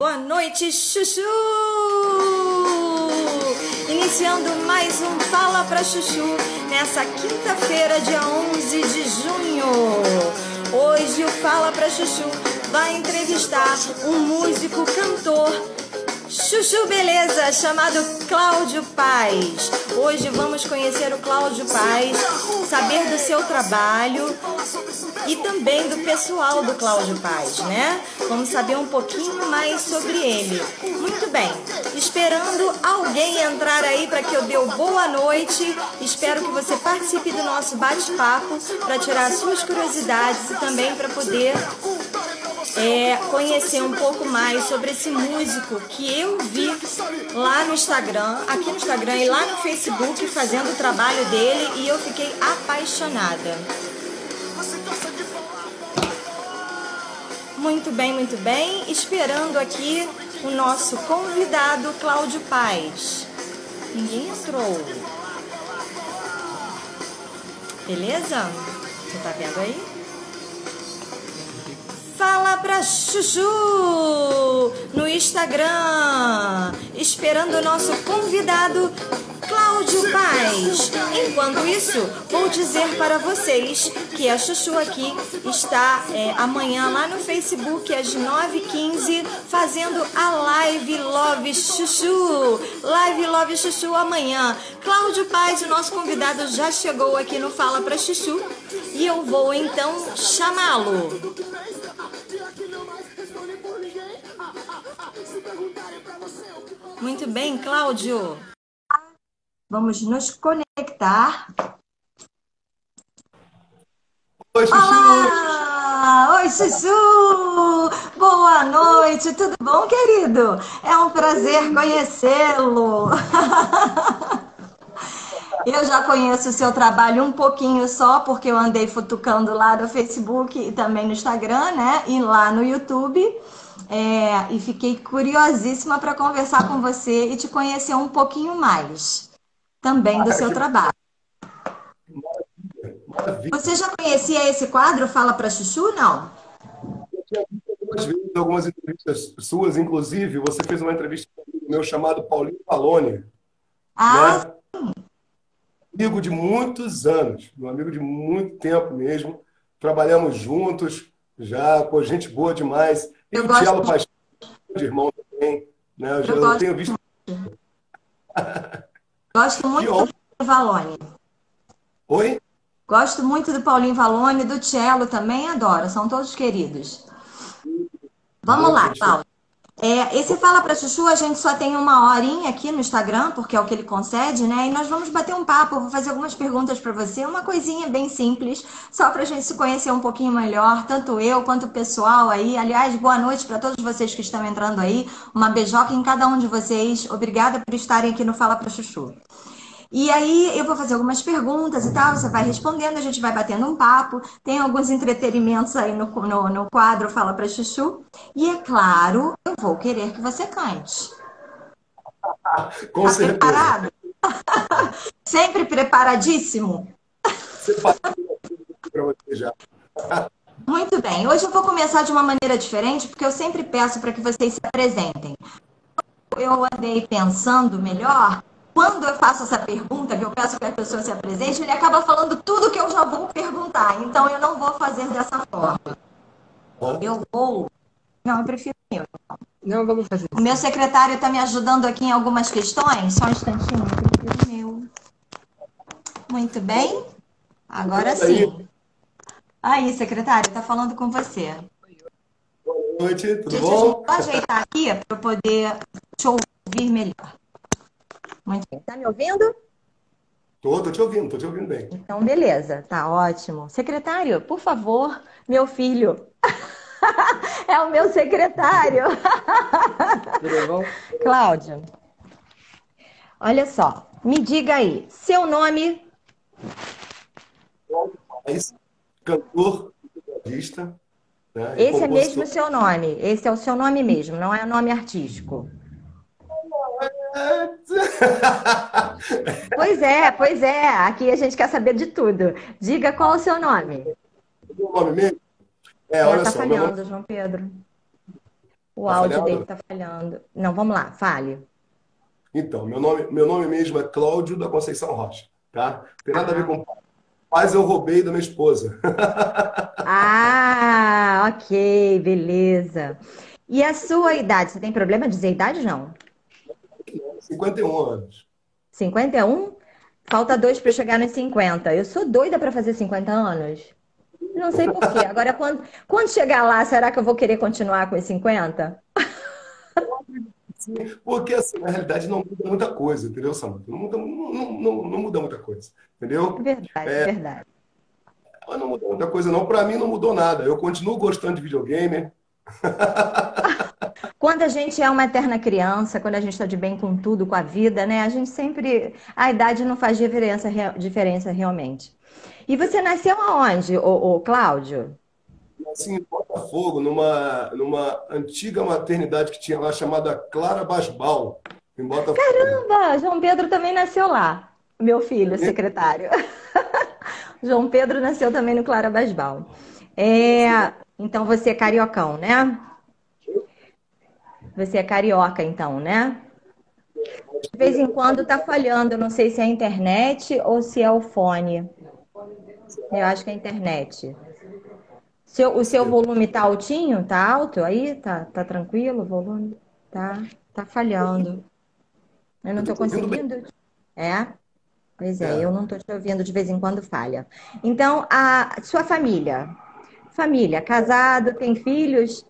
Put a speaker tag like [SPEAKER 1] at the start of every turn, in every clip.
[SPEAKER 1] Boa noite, Chuchu! Iniciando mais um Fala pra Chuchu nessa quinta-feira, dia 11 de junho. Hoje o Fala pra Chuchu vai entrevistar um músico cantor Chuchu Beleza, chamado Cláudio Paz. Hoje vamos conhecer o Cláudio Paz, saber do seu trabalho e também do pessoal do Cláudio Paz, né? Vamos saber um pouquinho mais sobre ele. Muito bem, esperando alguém entrar aí para que eu dê boa noite. Espero que você participe do nosso bate-papo para tirar suas curiosidades e também para poder é, conhecer um pouco mais sobre esse músico que eu vi lá no Instagram, aqui no Instagram e lá no Facebook fazendo o trabalho dele e eu fiquei apaixonada. Muito bem, muito bem. Esperando aqui o nosso convidado Cláudio Paz. Ninguém entrou. Beleza? Você tá vendo aí? Fala pra Chuchu no Instagram, esperando o nosso convidado Cláudio Paz. Enquanto isso, vou dizer para vocês que a Chuchu aqui está é, amanhã lá no Facebook às 9h15 fazendo a live Love Chuchu. Live Love Chuchu amanhã. Cláudio Paz, o nosso convidado, já chegou aqui no Fala pra Chuchu e eu vou então chamá-lo. Muito bem, Cláudio. Vamos nos conectar.
[SPEAKER 2] Oi, Chuchu!
[SPEAKER 1] Olá! Oi, Chuchu! Boa noite, tudo bom, querido? É um prazer conhecê-lo. Eu já conheço o seu trabalho um pouquinho só, porque eu andei futucando lá no Facebook e também no Instagram, né? E lá no YouTube. É, e fiquei curiosíssima para conversar com você e te conhecer um pouquinho mais também do seu trabalho. Maravilha. Você já conhecia esse quadro Fala para Chuchu, não?
[SPEAKER 2] Eu tinha visto algumas vezes, algumas entrevistas suas, inclusive, você fez uma entrevista com um meu chamado Paulinho Palone.
[SPEAKER 1] Ah,
[SPEAKER 2] né? Amigo de muitos anos, um amigo de muito tempo mesmo. Trabalhamos juntos, já, com gente boa demais.
[SPEAKER 1] Eu
[SPEAKER 2] o
[SPEAKER 1] gosto de-
[SPEAKER 2] Paixão, de irmão também. Né? Eu, já-
[SPEAKER 1] Eu
[SPEAKER 2] tenho visto.
[SPEAKER 1] gosto muito do. Paulinho Valone.
[SPEAKER 2] Oi?
[SPEAKER 1] Gosto muito do Paulinho Valone, do Cello também, adoro. São todos queridos. Vamos lá, Paulo. É, esse Fala Pra Chuchu, a gente só tem uma horinha aqui no Instagram, porque é o que ele concede, né? E nós vamos bater um papo, vou fazer algumas perguntas pra você, uma coisinha bem simples, só pra gente se conhecer um pouquinho melhor, tanto eu quanto o pessoal aí. Aliás, boa noite pra todos vocês que estão entrando aí. Uma beijoca em cada um de vocês. Obrigada por estarem aqui no Fala Pra Chuchu. E aí eu vou fazer algumas perguntas e tal, você vai respondendo, a gente vai batendo um papo. Tem alguns entretenimentos aí no, no, no quadro Fala pra Chuchu. E é claro, eu vou querer que você cante.
[SPEAKER 2] Com
[SPEAKER 1] Tá
[SPEAKER 2] certeza.
[SPEAKER 1] preparado? Sempre preparadíssimo?
[SPEAKER 2] Para você já.
[SPEAKER 1] Muito bem. Hoje eu vou começar de uma maneira diferente, porque eu sempre peço para que vocês se apresentem. Eu andei pensando melhor. Quando eu faço essa pergunta, que eu peço que a pessoa se apresente, ele acaba falando tudo que eu já vou perguntar. Então eu não vou fazer dessa forma. Eu vou. Não, eu prefiro eu.
[SPEAKER 3] Não, vamos fazer.
[SPEAKER 1] O meu secretário está me ajudando aqui em algumas questões. Só um instantinho, eu prefiro meu. Muito bem. Agora sim. Aí, secretário, está falando com você.
[SPEAKER 2] Boa noite, tudo
[SPEAKER 1] Gente,
[SPEAKER 2] bom?
[SPEAKER 1] Vou ajeitar aqui para eu poder te ouvir melhor. Muito bem. Tá me ouvindo?
[SPEAKER 2] Tô, tô te ouvindo, tô te ouvindo bem.
[SPEAKER 1] Então, beleza. Tá ótimo. Secretário, por favor, meu filho. é o meu secretário.
[SPEAKER 3] Tudo bom?
[SPEAKER 1] Cláudio, olha só. Me diga aí, seu nome,
[SPEAKER 2] Mas, cantor, guitarrista. Né,
[SPEAKER 1] esse é mesmo o seu nome. Esse é o seu nome mesmo, não é nome artístico. Pois é, pois é. Aqui a gente quer saber de tudo. Diga qual é o seu nome.
[SPEAKER 2] O nome mesmo? É, olha
[SPEAKER 1] tá
[SPEAKER 2] só, meu nome
[SPEAKER 1] falhando, João Pedro. O tá áudio falhando? dele tá falhando. Não, vamos lá, fale.
[SPEAKER 2] Então, meu nome, meu nome mesmo é Cláudio da Conceição Rocha, tá? Tem nada ah. a ver com mas eu roubei da minha esposa.
[SPEAKER 1] ah, ok, beleza. E a sua idade? Você tem problema de dizer idade, não?
[SPEAKER 2] 51 anos.
[SPEAKER 1] 51? Falta dois para chegar nos 50. Eu sou doida para fazer 50 anos. Não sei por quê. Agora, quando, quando chegar lá, será que eu vou querer continuar com os 50?
[SPEAKER 2] Porque, assim, na realidade, não muda muita coisa, entendeu, Samanta? Não muda, não, não, não muda muita coisa, entendeu?
[SPEAKER 1] Verdade, é, verdade.
[SPEAKER 2] Mas não muda muita coisa, não. Para mim, não mudou nada. Eu continuo gostando de videogame.
[SPEAKER 1] Quando a gente é uma eterna criança, quando a gente está de bem com tudo, com a vida, né? A gente sempre. A idade não faz diferença, diferença realmente. E você nasceu aonde, o, o Cláudio?
[SPEAKER 2] Nasci em Botafogo, numa, numa antiga maternidade que tinha lá chamada Clara Basbal, em Botafogo.
[SPEAKER 1] Caramba! João Pedro também nasceu lá, meu filho, secretário. João Pedro nasceu também no Clara Basbal. É, então você é cariocão, né? Você é carioca, então, né? De vez em quando tá falhando, não sei se é a internet ou se é o fone. Eu acho que é a internet. Seu, o seu volume tá altinho? Tá alto aí? Tá, tá tranquilo o volume? Tá, tá falhando. Eu não tô conseguindo. É? Pois é, eu não tô te ouvindo, de vez em quando falha. Então, a sua família. Família, casado, tem filhos?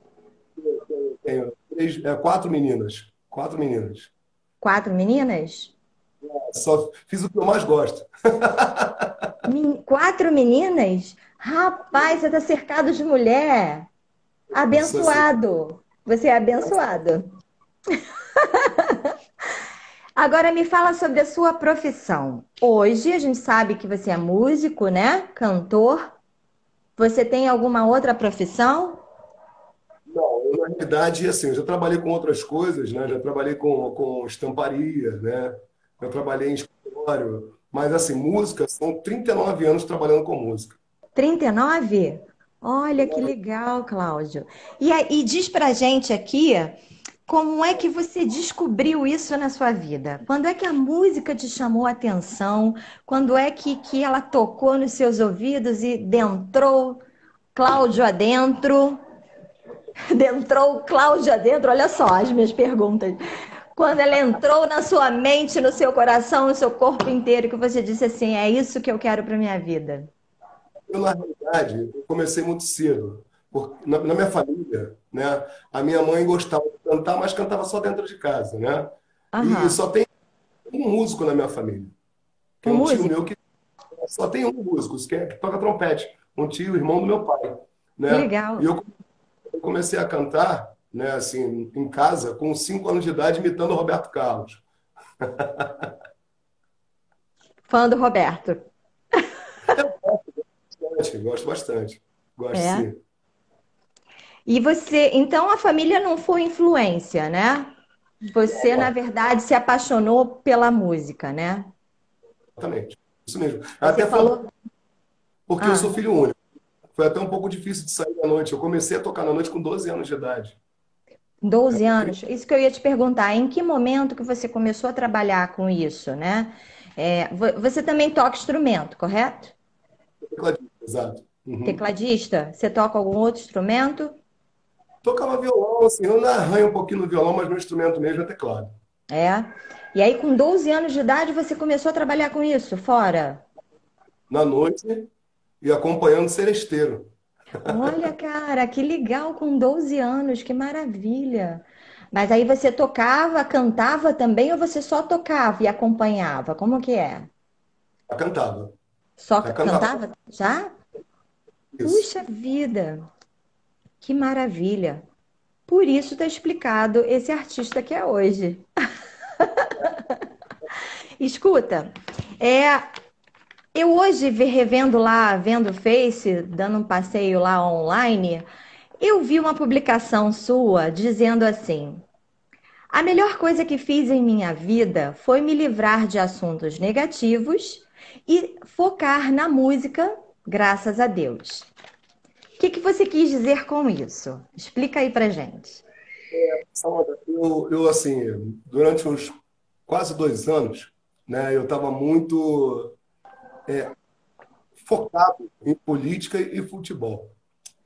[SPEAKER 2] Tenho três, é, quatro meninas. Quatro meninas.
[SPEAKER 1] Quatro meninas?
[SPEAKER 2] É, só fiz o que eu mais gosto.
[SPEAKER 1] Quatro meninas? Rapaz, você está cercado de mulher. Abençoado. Você é abençoado. Agora me fala sobre a sua profissão. Hoje a gente sabe que você é músico, né? Cantor. Você tem alguma outra profissão?
[SPEAKER 2] Na realidade, assim, eu já trabalhei com outras coisas, né? Já trabalhei com, com estamparia, né? Já trabalhei em escritório. Mas, assim, música, são 39 anos trabalhando com música.
[SPEAKER 1] 39? Olha que legal, Cláudio. E, e diz pra gente aqui como é que você descobriu isso na sua vida? Quando é que a música te chamou a atenção? Quando é que, que ela tocou nos seus ouvidos e dentrou Cláudio adentro? Dentrou Cláudio adentro? Olha só as minhas perguntas. Quando ela entrou na sua mente, no seu coração, no seu corpo inteiro, que você disse assim: é isso que eu quero para minha vida.
[SPEAKER 2] Eu, na realidade, eu comecei muito cedo. Na, na, minha família, né, a minha mãe gostava de cantar, mas cantava só dentro de casa, né? E só tem um músico na minha família. Que é um, um tio meu que só tem um músico, que, é, que toca trompete. Um tio, irmão do meu pai. Né?
[SPEAKER 1] Legal.
[SPEAKER 2] E eu, eu comecei a cantar, né, assim, em casa, com cinco anos de idade, imitando o Roberto Carlos.
[SPEAKER 1] Fã do Roberto
[SPEAKER 2] bastante, gosto bastante. Gosto é. sim.
[SPEAKER 1] E você, então a família não foi influência, né? Você, na verdade, se apaixonou pela música, né?
[SPEAKER 2] Exatamente. Isso mesmo. Você até falou. Porque ah. eu sou filho único. Foi até um pouco difícil de sair da noite. Eu comecei a tocar na noite com 12 anos de idade.
[SPEAKER 1] 12 anos? Isso que eu ia te perguntar. Em que momento que você começou a trabalhar com isso, né? É, você também toca instrumento, correto?
[SPEAKER 2] Tecladista, exato.
[SPEAKER 1] Uhum. Tecladista? Você toca algum outro instrumento?
[SPEAKER 2] Tocava violão, assim, eu arranho um pouquinho no violão, mas meu instrumento mesmo é teclado.
[SPEAKER 1] É. E aí, com 12 anos de idade, você começou a trabalhar com isso, fora?
[SPEAKER 2] Na noite e acompanhando seresteiro.
[SPEAKER 1] Olha, cara, que legal com 12 anos, que maravilha. Mas aí você tocava, cantava também ou você só tocava e acompanhava? Como que é?
[SPEAKER 2] Eu cantava.
[SPEAKER 1] Só cantava? cantava? Já? Isso. Puxa vida! Que maravilha! Por isso está explicado esse artista que é hoje. Escuta, é, eu hoje revendo lá, vendo o Face, dando um passeio lá online, eu vi uma publicação sua dizendo assim: a melhor coisa que fiz em minha vida foi me livrar de assuntos negativos e focar na música, graças a Deus. O que, que você quis dizer com isso? Explica aí pra gente.
[SPEAKER 2] É, eu, eu, assim, durante uns quase dois anos, né, eu estava muito é, focado em política e futebol.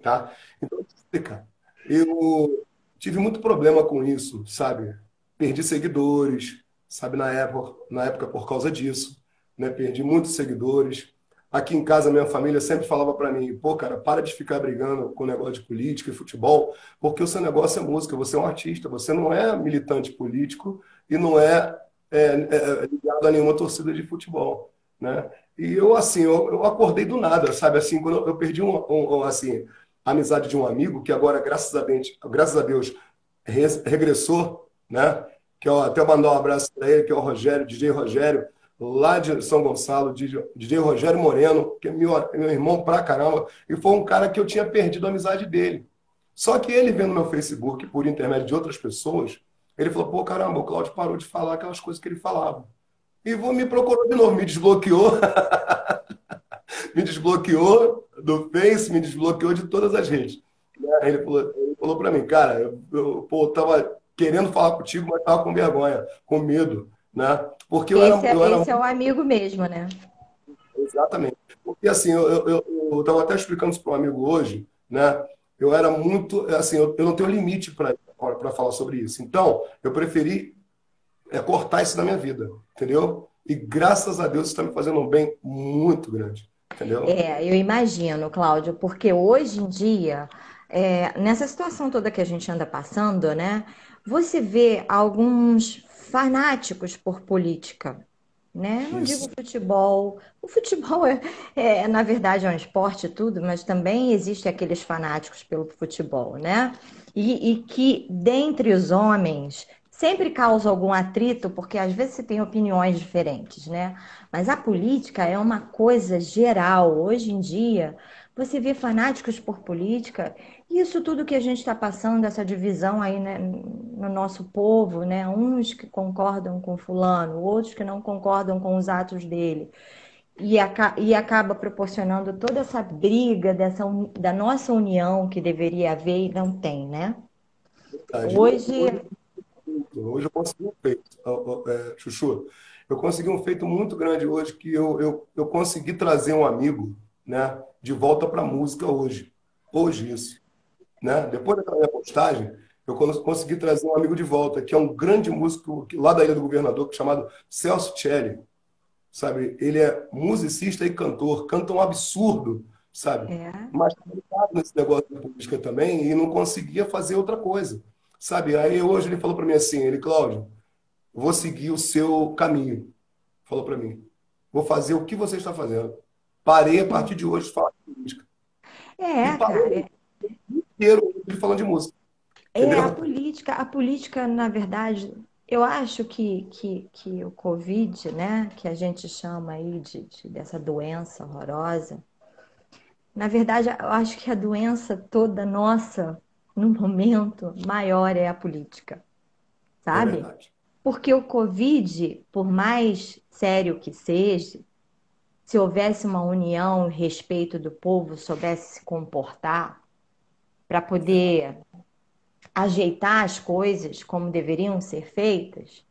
[SPEAKER 2] Tá? Então, explicar. Eu tive muito problema com isso, sabe? Perdi seguidores, sabe, na época, na época por causa disso. Né? Perdi muitos seguidores. Aqui em casa, minha família sempre falava para mim: pô, cara, para de ficar brigando com negócio de política e futebol, porque o seu negócio é música, você é um artista, você não é militante político e não é, é, é ligado a nenhuma torcida de futebol. Né? E eu, assim, eu, eu acordei do nada, sabe? Assim, quando eu perdi um, um, assim, a amizade de um amigo, que agora, graças a Deus, graças a Deus regressou, né? Que eu até mandar um abraço para ele, que é o Rogério, DJ Rogério, lá de São Gonçalo, DJ, Rogério Moreno, que é meu, meu irmão pra caramba, e foi um cara que eu tinha perdido a amizade dele. Só que ele vendo meu Facebook por intermédio de outras pessoas, ele falou: pô, caramba, o Cláudio parou de falar aquelas coisas que ele falava. E vou, me procurou de novo, me desbloqueou. me desbloqueou do Face, me desbloqueou de todas as redes. Ele falou, ele falou para mim, cara, eu, eu pô, tava querendo falar contigo, mas tava com vergonha, com medo, né?
[SPEAKER 1] Porque esse, eu era, eu era... esse é o amigo mesmo, né?
[SPEAKER 2] Exatamente. Porque assim, eu, eu, eu tava até explicando isso para um amigo hoje, né? Eu era muito, assim, eu, eu não tenho limite para falar sobre isso. Então, eu preferi é, cortar isso da minha vida, entendeu? E graças a Deus está me fazendo um bem muito grande, entendeu?
[SPEAKER 1] É, eu imagino, Cláudio, porque hoje em dia, é, nessa situação toda que a gente anda passando, né? Você vê alguns fanáticos por política, né? Não Isso. digo futebol. O futebol é, é, na verdade, é um esporte tudo, mas também existem aqueles fanáticos pelo futebol, né? E, e que, dentre os homens, sempre causa algum atrito, porque às vezes você tem opiniões diferentes, né? Mas a política é uma coisa geral. Hoje em dia, você vê fanáticos por política, e isso tudo que a gente está passando, essa divisão aí né, no nosso povo, né? Uns que concordam com fulano, outros que não concordam com os atos dele. E, e acaba proporcionando toda essa briga dessa, da nossa união que deveria haver e não tem, né? Hoje,
[SPEAKER 2] Hoje eu consegui um feito, é, Chuchu, eu consegui um feito muito grande hoje que eu, eu, eu consegui trazer um amigo né, de volta para a música hoje. Hoje isso. Né? Depois daquela minha postagem, eu consegui trazer um amigo de volta, que é um grande músico lá da Ilha do Governador, é chamado Celso Celli. Sabe? Ele é musicista e cantor, canta um absurdo, sabe? É. Mas tá nesse negócio de política também e não conseguia fazer outra coisa. Sabe? Aí hoje ele falou para mim assim, ele, Cláudio, vou seguir o seu caminho. Falou para mim. Vou fazer o que você está fazendo. Parei a partir de hoje de falar de música.
[SPEAKER 1] É, cara. É...
[SPEAKER 2] inteiro falando de música.
[SPEAKER 1] Entendeu? É, a política, a política, na verdade, eu acho que, que, que o Covid, né, que a gente chama aí de, de, dessa doença horrorosa, na verdade, eu acho que a doença toda nossa no momento maior é a política, sabe? É Porque o Covid, por mais sério que seja, se houvesse uma união, respeito do povo, soubesse se comportar para poder ajeitar as coisas como deveriam ser feitas,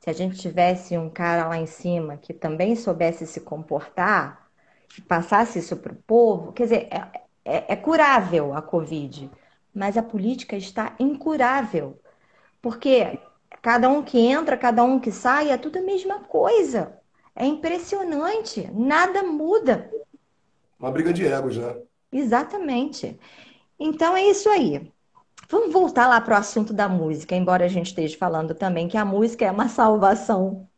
[SPEAKER 1] se a gente tivesse um cara lá em cima que também soubesse se comportar e passasse isso para o povo, quer dizer, é, é, é curável a Covid mas a política está incurável. Porque cada um que entra, cada um que sai, é tudo a mesma coisa. É impressionante, nada muda.
[SPEAKER 2] Uma briga de egos, né?
[SPEAKER 1] Exatamente. Então é isso aí. Vamos voltar lá para o assunto da música, embora a gente esteja falando também que a música é uma salvação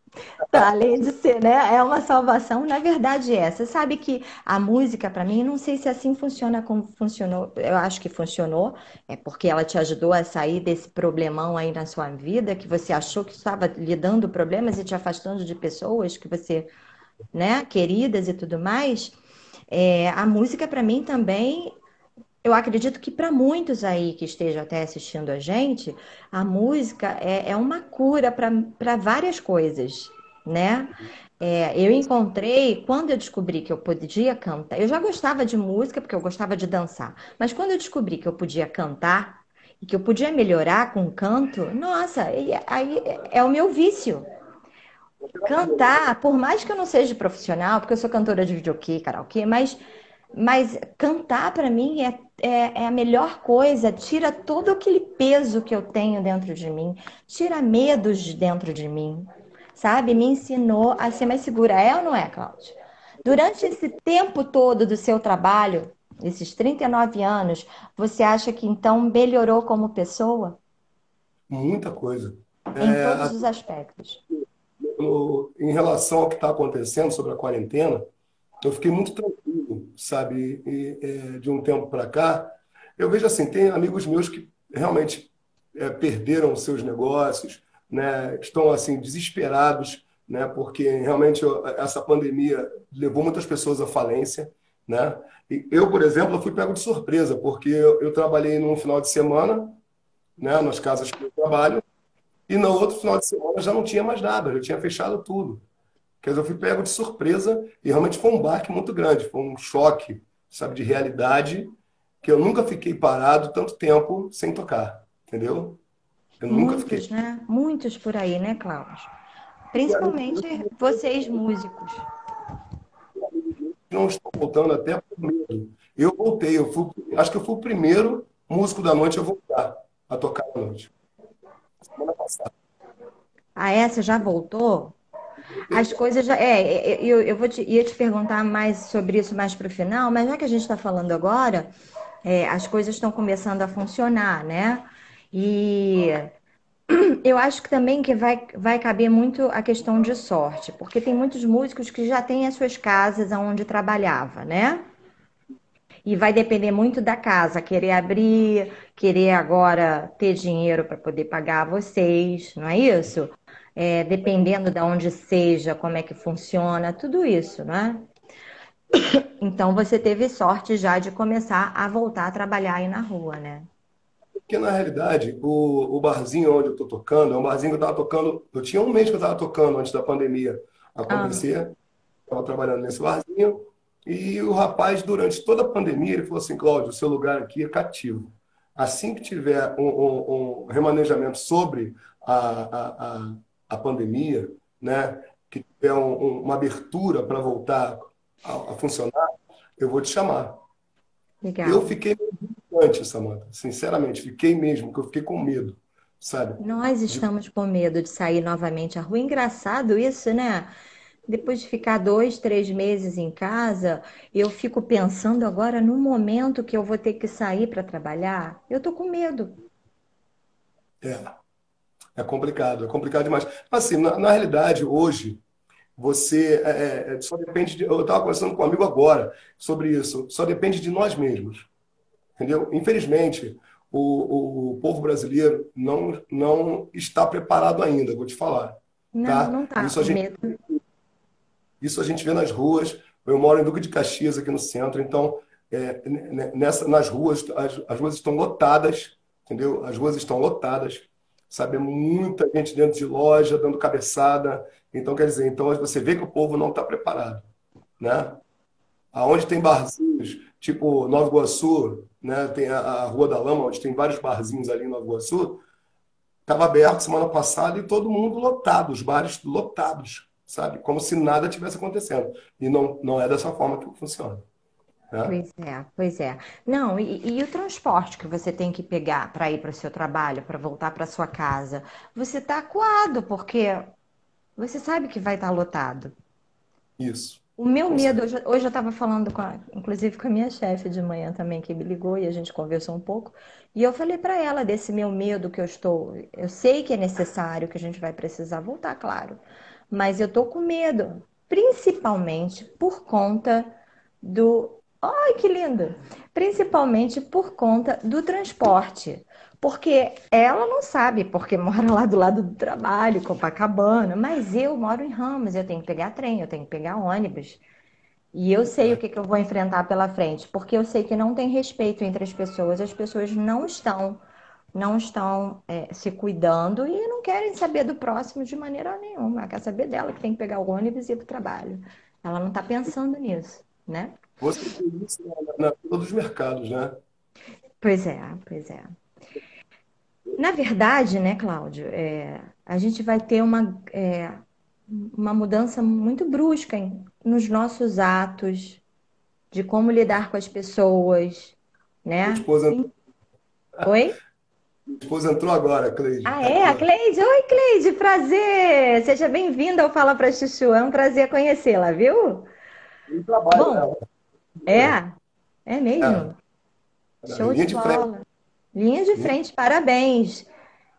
[SPEAKER 1] Além de ser, né? É uma salvação, na verdade é. Você sabe que a música, para mim, não sei se assim funciona como funcionou. Eu acho que funcionou, é porque ela te ajudou a sair desse problemão aí na sua vida, que você achou que estava lidando problemas e te afastando de pessoas que você, né, queridas e tudo mais. É, a música, para mim, também eu acredito que para muitos aí que estejam até assistindo a gente, a música é, é uma cura para várias coisas, né? É, eu encontrei, quando eu descobri que eu podia cantar, eu já gostava de música porque eu gostava de dançar, mas quando eu descobri que eu podia cantar que eu podia melhorar com canto, nossa, aí é o meu vício. Cantar, por mais que eu não seja profissional, porque eu sou cantora de videokê, karaokê, mas, mas cantar para mim é, é, é, a melhor coisa, tira todo aquele peso que eu tenho dentro de mim, tira medos de dentro de mim, sabe? Me ensinou a ser mais segura. É ou não é, Cláudia? Durante esse tempo todo do seu trabalho, esses 39 anos, você acha que então melhorou como pessoa?
[SPEAKER 2] Muita coisa.
[SPEAKER 1] Em é, todos os aspectos.
[SPEAKER 2] No, em relação ao que está acontecendo sobre a quarentena, eu fiquei muito tranquilo, sabe? E, é, de um tempo para cá, eu vejo assim, tem amigos meus que realmente é, perderam seus negócios, né? Estão assim desesperados, né? Porque realmente essa pandemia levou muitas pessoas à falência, né? Eu, por exemplo, fui pego de surpresa, porque eu, eu trabalhei num final de semana, né, nas casas que eu trabalho, e no outro final de semana já não tinha mais nada, já tinha fechado tudo. Quer dizer, eu fui pego de surpresa e realmente foi um baque muito grande, foi um choque, sabe, de realidade, que eu nunca fiquei parado tanto tempo sem tocar, entendeu?
[SPEAKER 1] Eu Muitos, nunca fiquei. Né? Muitos por aí, né, Cláudio? Principalmente vocês músicos
[SPEAKER 2] não estão voltando até por medo. Eu voltei, eu fui, acho que eu fui o primeiro músico da noite a voltar a tocar à noite. Semana passada.
[SPEAKER 1] Ah, é? Você já voltou? As coisas já. É, é, é, eu, eu vou te, ia te perguntar mais sobre isso mais para o final, mas já que a gente está falando agora, é, as coisas estão começando a funcionar, né? E eu acho que também que vai, vai caber muito a questão de sorte, porque tem muitos músicos que já têm as suas casas onde trabalhava, né? E vai depender muito da casa, querer abrir, querer agora ter dinheiro para poder pagar vocês, não é isso? É, dependendo de onde seja, como é que funciona, tudo isso, né? Então você teve sorte já de começar a voltar a trabalhar aí na rua, né?
[SPEAKER 2] Porque, na realidade, o, o barzinho onde eu estou tocando é um barzinho que eu estava tocando. Eu tinha um mês que eu estava tocando antes da pandemia acontecer. Estava ah. trabalhando nesse barzinho. E o rapaz, durante toda a pandemia, ele falou assim: Cláudio, o seu lugar aqui é cativo. Assim que tiver um, um, um remanejamento sobre a, a, a, a, pandemia, né, que tiver um, uma abertura para voltar a, a funcionar, eu vou te chamar. Legal. Eu fiquei antes, Samanta. Sinceramente, fiquei mesmo, porque eu fiquei com medo, sabe?
[SPEAKER 1] Nós estamos de... com medo de sair novamente à rua. Engraçado isso, né? Depois de ficar dois, três meses em casa, eu fico pensando agora no momento que eu vou ter que sair para trabalhar. Eu tô com medo.
[SPEAKER 2] É. É complicado, é complicado demais. Assim, na, na realidade, hoje, você é, é, é só depende de. Eu estava conversando com um amigo agora sobre isso. Só depende de nós mesmos. Entendeu? Infelizmente, o, o povo brasileiro não, não está preparado ainda, vou te falar.
[SPEAKER 1] Não, tá? não está. Isso a, gente,
[SPEAKER 2] isso a gente vê nas ruas. Eu moro em Duque de Caxias, aqui no centro, então, é, nessa, nas ruas, as, as ruas estão lotadas, entendeu? As ruas estão lotadas, sabe? Muita gente dentro de loja, dando cabeçada. Então, quer dizer, então você vê que o povo não está preparado, né? Aonde tem barzinhos, tipo Nova Iguaçu, né? Tem a, a, Rua da Lama, onde tem vários barzinhos ali em Nova Iguaçu. Estava aberto semana passada e todo mundo lotado, os bares lotados, sabe? Como se nada tivesse acontecendo. E não, não é dessa forma que funciona.
[SPEAKER 1] Né? Pois é, pois é. Não, e, e o transporte que você tem que pegar para ir para o seu trabalho, para voltar para sua casa? Você está acuado, porque você sabe que vai estar tá lotado.
[SPEAKER 2] Isso.
[SPEAKER 1] O meu medo, hoje, hoje eu estava falando, com a, inclusive com a minha chefe de manhã também, que me ligou e a gente conversou um pouco, e eu falei para ela desse meu medo que eu estou. Eu sei que é necessário, que a gente vai precisar voltar, claro, mas eu estou com medo, principalmente por conta do. Ai, que lindo! Principalmente por conta do transporte. Porque ela não sabe, porque mora lá do lado do trabalho, Copacabana, mas eu moro em Ramos, eu tenho que pegar trem, eu tenho que pegar ônibus. E eu sei o que, que eu vou enfrentar pela frente, porque eu sei que não tem respeito entre as pessoas, as pessoas não estão não estão é, se cuidando e não querem saber do próximo de maneira nenhuma. Ela quer saber dela que tem que pegar o ônibus e ir para o trabalho. Ela não está pensando nisso, né?
[SPEAKER 2] Você tem isso na, na, todos os mercados, né?
[SPEAKER 1] Pois é, pois é. na verdade, né, Cláudio, é, a gente vai ter uma, é, uma mudança muito brusca em, nos nossos atos, de como lidar com as pessoas, né?
[SPEAKER 2] Minha esposa...
[SPEAKER 1] Oi?
[SPEAKER 2] Minha esposa entrou agora, Cleide.
[SPEAKER 1] Ah, é? A Cleide? Oi, Cleide, prazer! Seja bem-vinda ao Fala Pra Chuchu, é um prazer conhecê-la, viu?
[SPEAKER 2] Eu trabalho Bom, dela.
[SPEAKER 1] É? É mesmo? É. Show Linha de, de bola. Frente. Linha de frente, parabéns.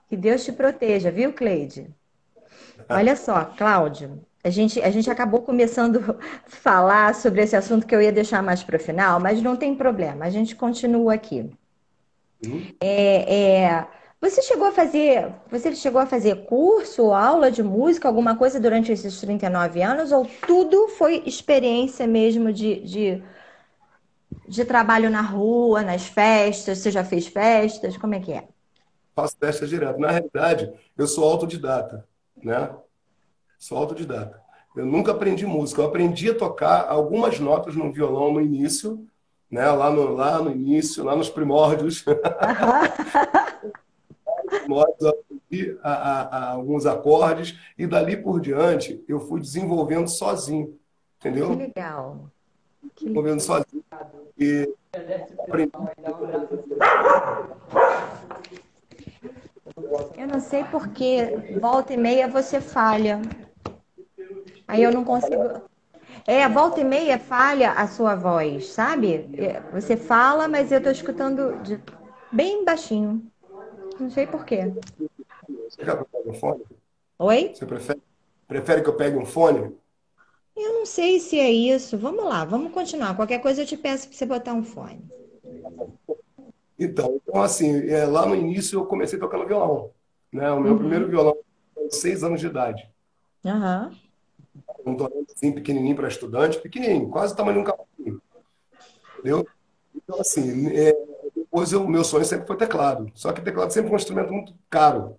[SPEAKER 1] Que Deus te proteja, viu, Cleide? Olha só, Cláudio, a gente, a gente acabou começando a falar sobre esse assunto que eu ia deixar mais para o final, mas não tem problema, a gente continua aqui. Uhum. É, é, você chegou a fazer, você chegou a fazer curso, aula de música, alguma coisa durante esses 39 anos, ou tudo foi experiência mesmo de, de, de trabalho na rua, nas festas? Você já fez festas? Como é que é?
[SPEAKER 2] Faço festas direto. Na realidade, eu sou autodidata, né? Sou autodidata. Eu nunca aprendi música. Eu aprendi a tocar algumas notas no violão no início, né? Lá no, lá no início, lá nos primórdios. primórdios aprendi a, a, a, alguns acordes e dali por diante eu fui desenvolvendo sozinho, entendeu?
[SPEAKER 1] Que legal.
[SPEAKER 2] Que desenvolvendo sozinho. E.
[SPEAKER 1] Eu não sei porque volta e meia você falha. Aí eu não consigo. É, volta e meia falha a sua voz, sabe? É, você fala, mas eu tô escutando de... bem baixinho. Não sei por quê.
[SPEAKER 2] Você quer que eu pegue um fone?
[SPEAKER 1] Oi?
[SPEAKER 2] Você prefere, prefere que eu pegue um fone?
[SPEAKER 1] Eu não sei se é isso. Vamos lá, vamos continuar. Qualquer coisa eu te peço para você botar um fone.
[SPEAKER 2] Então, então assim, é, lá no início eu comecei tocando violão. Né? O meu uhum. primeiro violão com seis anos de idade.
[SPEAKER 1] Aham. Uhum
[SPEAKER 2] um torneio assim, pequenininho para estudante, pequenininho, quase o tamanho de um cavalinho. Entendeu? Então, assim, é, depois o meu sonho sempre foi teclado. Só que teclado sempre foi um instrumento muito caro.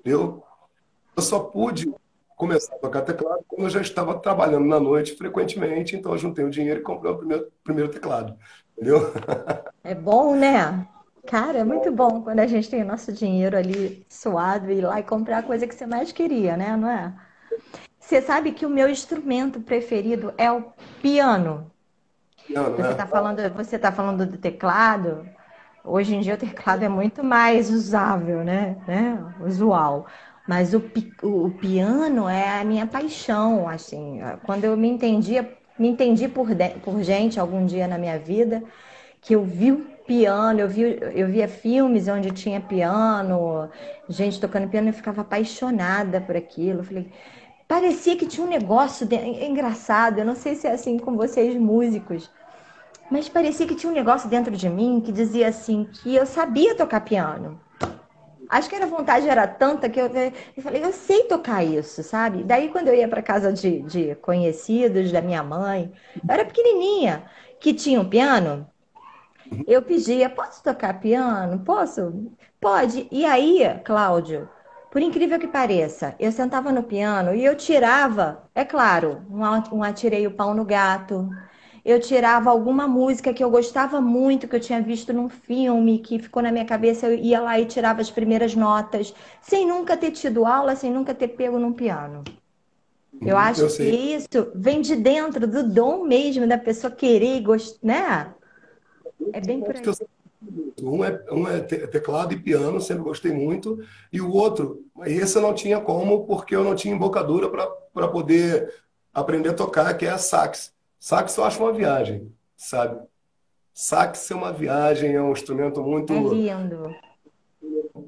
[SPEAKER 2] Entendeu? Eu só pude começar a tocar teclado quando eu já estava trabalhando na noite frequentemente, então eu juntei o dinheiro e comprei o primeiro, primeiro teclado. Entendeu?
[SPEAKER 1] É bom, né? Cara, é muito bom quando a gente tem o nosso dinheiro ali suado e ir lá e comprar a coisa que você mais queria, né? Não é? Você sabe que o meu instrumento preferido é o piano. Piano, você está né? falando, você tá falando do teclado. Hoje em dia o teclado é muito mais usável, né? né? Usual. Mas o, o, o piano é a minha paixão, assim. Quando eu me entendia, me entendi por, por gente algum dia na minha vida, que eu vi o piano, eu, vi, eu via filmes onde tinha piano, gente tocando piano, eu ficava apaixonada por aquilo. Eu falei, parecia que tinha um negócio de... É engraçado. Eu não sei se é assim com vocês músicos, mas parecia que tinha um negócio dentro de mim que dizia assim que eu sabia tocar piano. Acho que a vontade era tanta que eu, eu falei, eu sei tocar isso, sabe? Daí quando eu ia para casa de, de conhecidos da minha mãe, eu era pequenininha, que tinha um piano, eu pedia, posso tocar piano? Posso? Pode. E aí, Cláudio, por incrível que pareça, eu sentava no piano e eu tirava, é claro, um, um atirei o pau no gato. Eu tirava alguma música que eu gostava muito, que eu tinha visto num filme, que ficou na minha cabeça, eu ia lá e tirava as primeiras notas, sem nunca ter tido aula, sem nunca ter pego num piano. Eu acho eu que isso vem de dentro do dom mesmo da pessoa querer e gostar, né? É bem por aí.
[SPEAKER 2] Um é, um é teclado e piano, sempre gostei muito. E o outro, esse eu não tinha como, porque eu não tinha embocadura para poder aprender a tocar, que é a sax. Sax eu acho uma viagem, sabe? Sax é uma viagem, é um instrumento muito. É
[SPEAKER 1] lindo.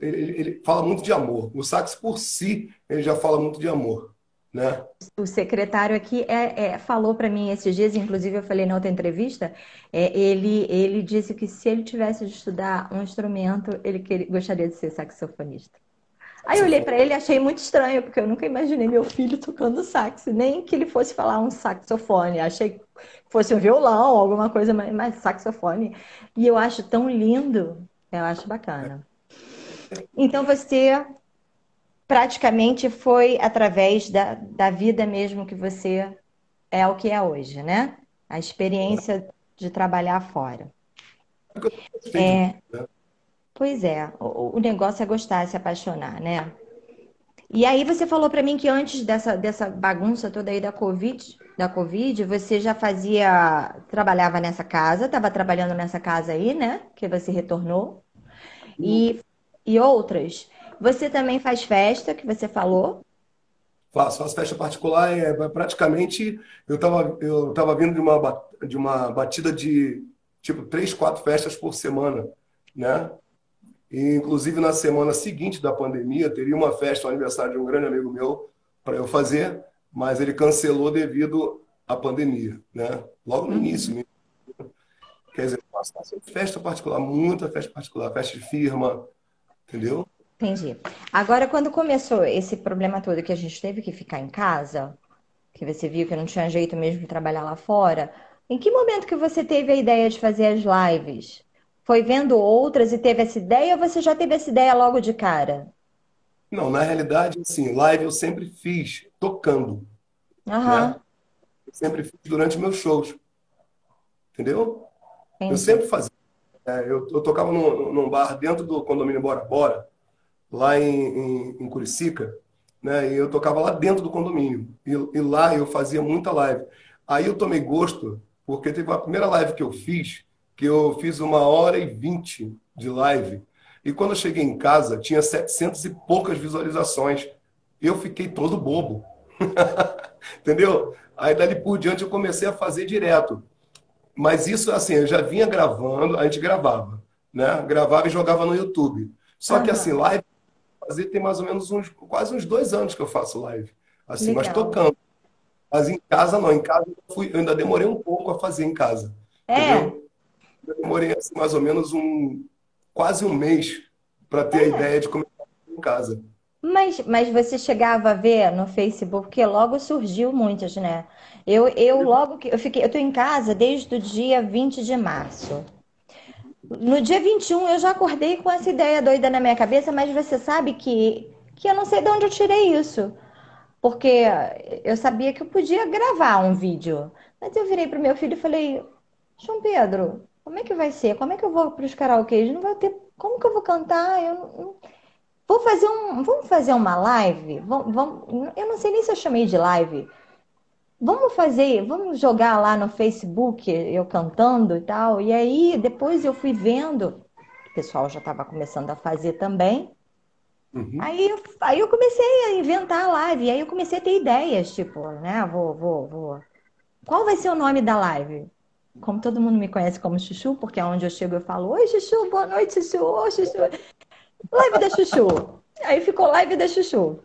[SPEAKER 2] Ele, ele fala muito de amor. O sax por si, ele já fala muito de amor. Né?
[SPEAKER 1] O secretário aqui é, é falou para mim esses dias, inclusive eu falei na outra entrevista, é, ele, ele disse que se ele tivesse de estudar um instrumento, ele queria, gostaria de ser saxofonista. Aí eu olhei para ele e achei muito estranho, porque eu nunca imaginei meu filho tocando sax, nem que ele fosse falar um saxofone. Achei que fosse um violão, alguma coisa, mas, saxofone. E eu acho tão lindo, eu acho bacana. Então você praticamente foi através da, da vida mesmo que você é o que é hoje, né? A experiência de trabalhar fora. É, Pois é, o, negócio é gostar, se apaixonar, né? E aí você falou para mim que antes dessa, dessa bagunça toda aí da Covid, da Covid, você já fazia, trabalhava nessa casa, estava trabalhando nessa casa aí, né? Que você retornou. E, e outras. Você também faz festa, que você falou?
[SPEAKER 2] Faço, faço festa particular. É, praticamente, eu estava eu tava vindo de uma, de uma batida de tipo três, quatro festas por semana, né? E, inclusive, na semana seguinte da pandemia, teria uma festa, um aniversário de um grande amigo meu, para eu fazer, mas ele cancelou devido à pandemia, né? Logo no uhum. início. Mesmo. Quer dizer, faço festa particular, muita festa particular, festa de firma, entendeu?
[SPEAKER 1] Entendi. Agora, quando começou esse problema todo que a gente teve que ficar em casa, que você viu que não tinha jeito mesmo de trabalhar lá fora, em que momento que você teve a ideia de fazer as lives? Foi vendo outras e teve essa ideia ou você já teve essa ideia logo de cara?
[SPEAKER 2] Não, na realidade, assim, live eu sempre fiz tocando. Aham. Né? Eu sempre fiz durante meus shows. Entendeu? Entendi. Eu sempre fazia. É, eu, eu, tocava num, num, bar dentro do condomínio Bora Bora, lá em, em, em Curicica, né? E eu tocava lá dentro do condomínio. E, e, lá eu fazia muita live. Aí eu tomei gosto, porque teve a primeira live que eu fiz, que eu fiz uma hora e vinte de live. E quando eu cheguei em casa, tinha 700 e poucas visualizações. Eu fiquei todo bobo. Entendeu? Aí dali por diante eu comecei a fazer direto. Mas isso, assim, eu já vinha gravando, a gente gravava, né? Gravava e jogava no YouTube. Só que, assim, live fazer tem mais ou menos uns, quase uns dois anos que eu faço live. Assim, Legal. mas tocando. Mas em casa não, em casa eu, fui, eu ainda demorei um pouco a fazer em casa. É. Entendeu? Eu demorei assim, mais ou menos um quase um mês para ter é. a ideia de começar em casa.
[SPEAKER 1] Mas, mas você chegava a ver no Facebook, porque logo surgiu muitas, né? Eu, eu logo que eu fiquei, eu tô em casa desde o dia 20 de março. No dia 21 eu já acordei com essa ideia doida na minha cabeça, mas você sabe que, que eu não sei de onde eu tirei isso. Porque eu sabia que eu podia gravar um vídeo. Mas eu virei pro meu filho e falei, João Pedro, como é que vai ser? Como é que eu vou para os karaokês? Não vai ter. Como que eu vou cantar? Eu não... Vou fazer um. Vamos fazer uma live? Vamos, vamos... Eu não sei nem se eu chamei de live. Vamos fazer, vamos jogar lá no Facebook, eu cantando e tal. E aí, depois eu fui vendo, o pessoal já estava começando a fazer também. Uhum. Aí, aí eu comecei a inventar a live, aí eu comecei a ter ideias, tipo, né? Vou, vou, vou. Qual vai ser o nome da live? Como todo mundo me conhece como Chuchu, porque aonde eu chego eu falo, oi Chuchu, boa noite Chuchu, oi Chuchu. Live da Chuchu. Aí ficou live da Chuchu.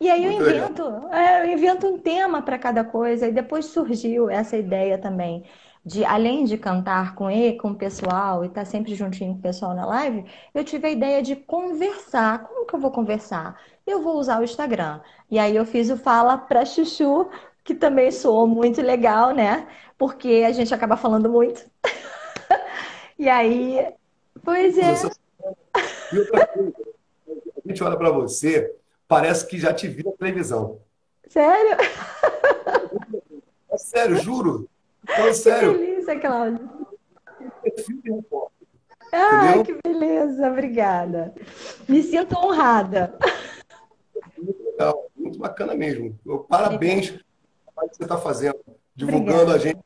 [SPEAKER 1] E aí eu invento, é, eu invento um tema para cada coisa. E depois surgiu essa ideia também de, além de cantar com ele, com o pessoal e estar tá sempre juntinho com o pessoal na live, eu tive a ideia de conversar. Como que eu vou conversar? Eu vou usar o Instagram. E aí eu fiz o Fala para Chuchu, que também soou muito legal, né? porque a gente acaba falando muito. e aí, pois é.
[SPEAKER 2] E outra coisa, a gente olha para você, parece que já te viu na televisão.
[SPEAKER 1] Sério?
[SPEAKER 2] É sério, juro. Então, sério.
[SPEAKER 1] Que delícia, Cláudio. Ai, que beleza, obrigada. Me sinto honrada.
[SPEAKER 2] Muito legal, muito bacana mesmo. Parabéns pelo que você está fazendo, divulgando Obrigada. a gente.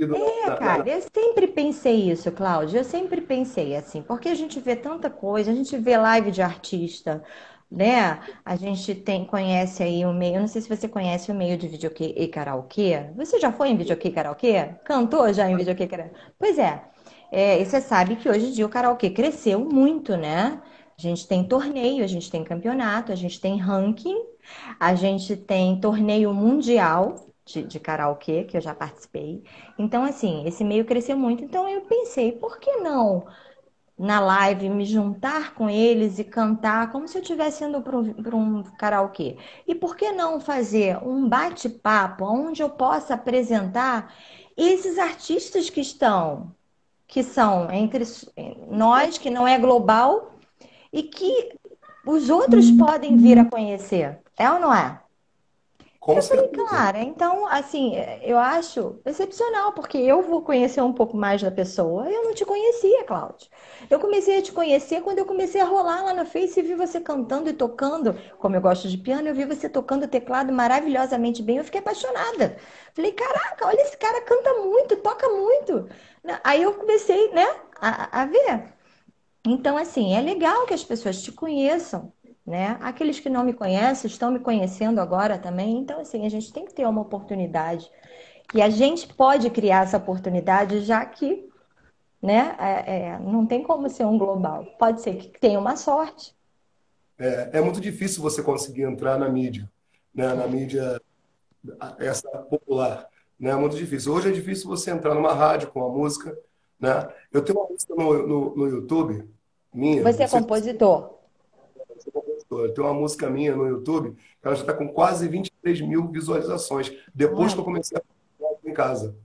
[SPEAKER 1] É, na, cara, eu sempre pensei isso, Cláudio. Eu sempre pensei assim, porque a gente vê tanta coisa, a gente vê live de artista, né? A gente tem, conhece aí o meio, eu não sei se você conhece o meio de videokê e karaokê. Você já foi em videokê e karaokê? Cantou já em videokê e karaokê? Pois é. é. E você sabe que hoje em dia o karaokê cresceu muito, né? A gente tem torneio, a gente tem campeonato, a gente tem ranking, a gente tem torneio mundial, de, de karaokê, que eu já participei. Então, assim, esse meio cresceu muito. Então, eu pensei, por que não na live me juntar com eles e cantar como se eu estivesse indo para um, um karaokê? E por que não fazer um bate-papo onde eu possa apresentar esses artistas que estão, que são entre nós, que não é global, e que os outros podem vir a conhecer? É ou não é?
[SPEAKER 2] Com
[SPEAKER 1] eu falei, cara, então, assim, eu acho excepcional, porque eu vou conhecer um pouco mais da pessoa. Eu não te conhecia, Cláudio. Eu comecei a te conhecer quando eu comecei a rolar lá no Face e vi você cantando e tocando. Como eu gosto de piano, eu vi você tocando teclado maravilhosamente bem. Eu fiquei apaixonada. Falei, caraca, olha, esse cara canta muito, toca muito. Aí eu comecei, né, a, a ver. Então, assim, é legal que as pessoas te conheçam né? Aqueles que não me conhecem estão me conhecendo agora também. Então, assim, a gente tem que ter uma oportunidade. E a gente pode criar essa oportunidade, já que né, é, é, não tem como ser um global. Pode ser que tenha uma sorte.
[SPEAKER 2] É, é muito difícil você conseguir entrar na mídia, né? na mídia essa popular. Né? É muito difícil. Hoje é difícil você entrar numa rádio com a música. Né? Eu tenho uma música no, no, no YouTube minha.
[SPEAKER 1] Você é compositor?
[SPEAKER 2] Tem uma música minha no YouTube, ela já está com quase 23 mil visualizações, depois Ué. que eu comecei a fazer em casa.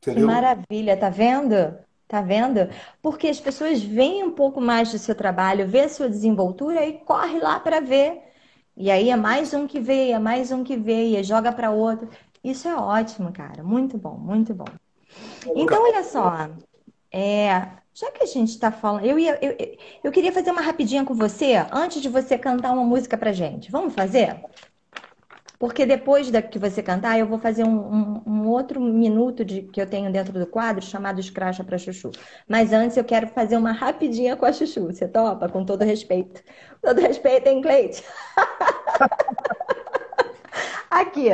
[SPEAKER 2] Entendeu?
[SPEAKER 1] Que maravilha, tá vendo? Tá vendo? Porque as pessoas veem um pouco mais do seu trabalho, vê a sua desenvoltura e corre lá para ver. E aí é mais um que vê, é mais um que vê, e joga para outro. Isso é ótimo, cara. Muito bom, muito bom. Então, olha só. É, já que a gente está falando, eu, ia, eu, eu queria fazer uma rapidinha com você, antes de você cantar uma música pra gente. Vamos fazer? Porque depois da que você cantar, eu vou fazer um, um, um outro minuto de, que eu tenho dentro do quadro chamado Escracha para Chuchu. Mas antes eu quero fazer uma rapidinha com a Chuchu. Você topa? Com todo respeito. Todo respeito, hein, Cleide? Aqui,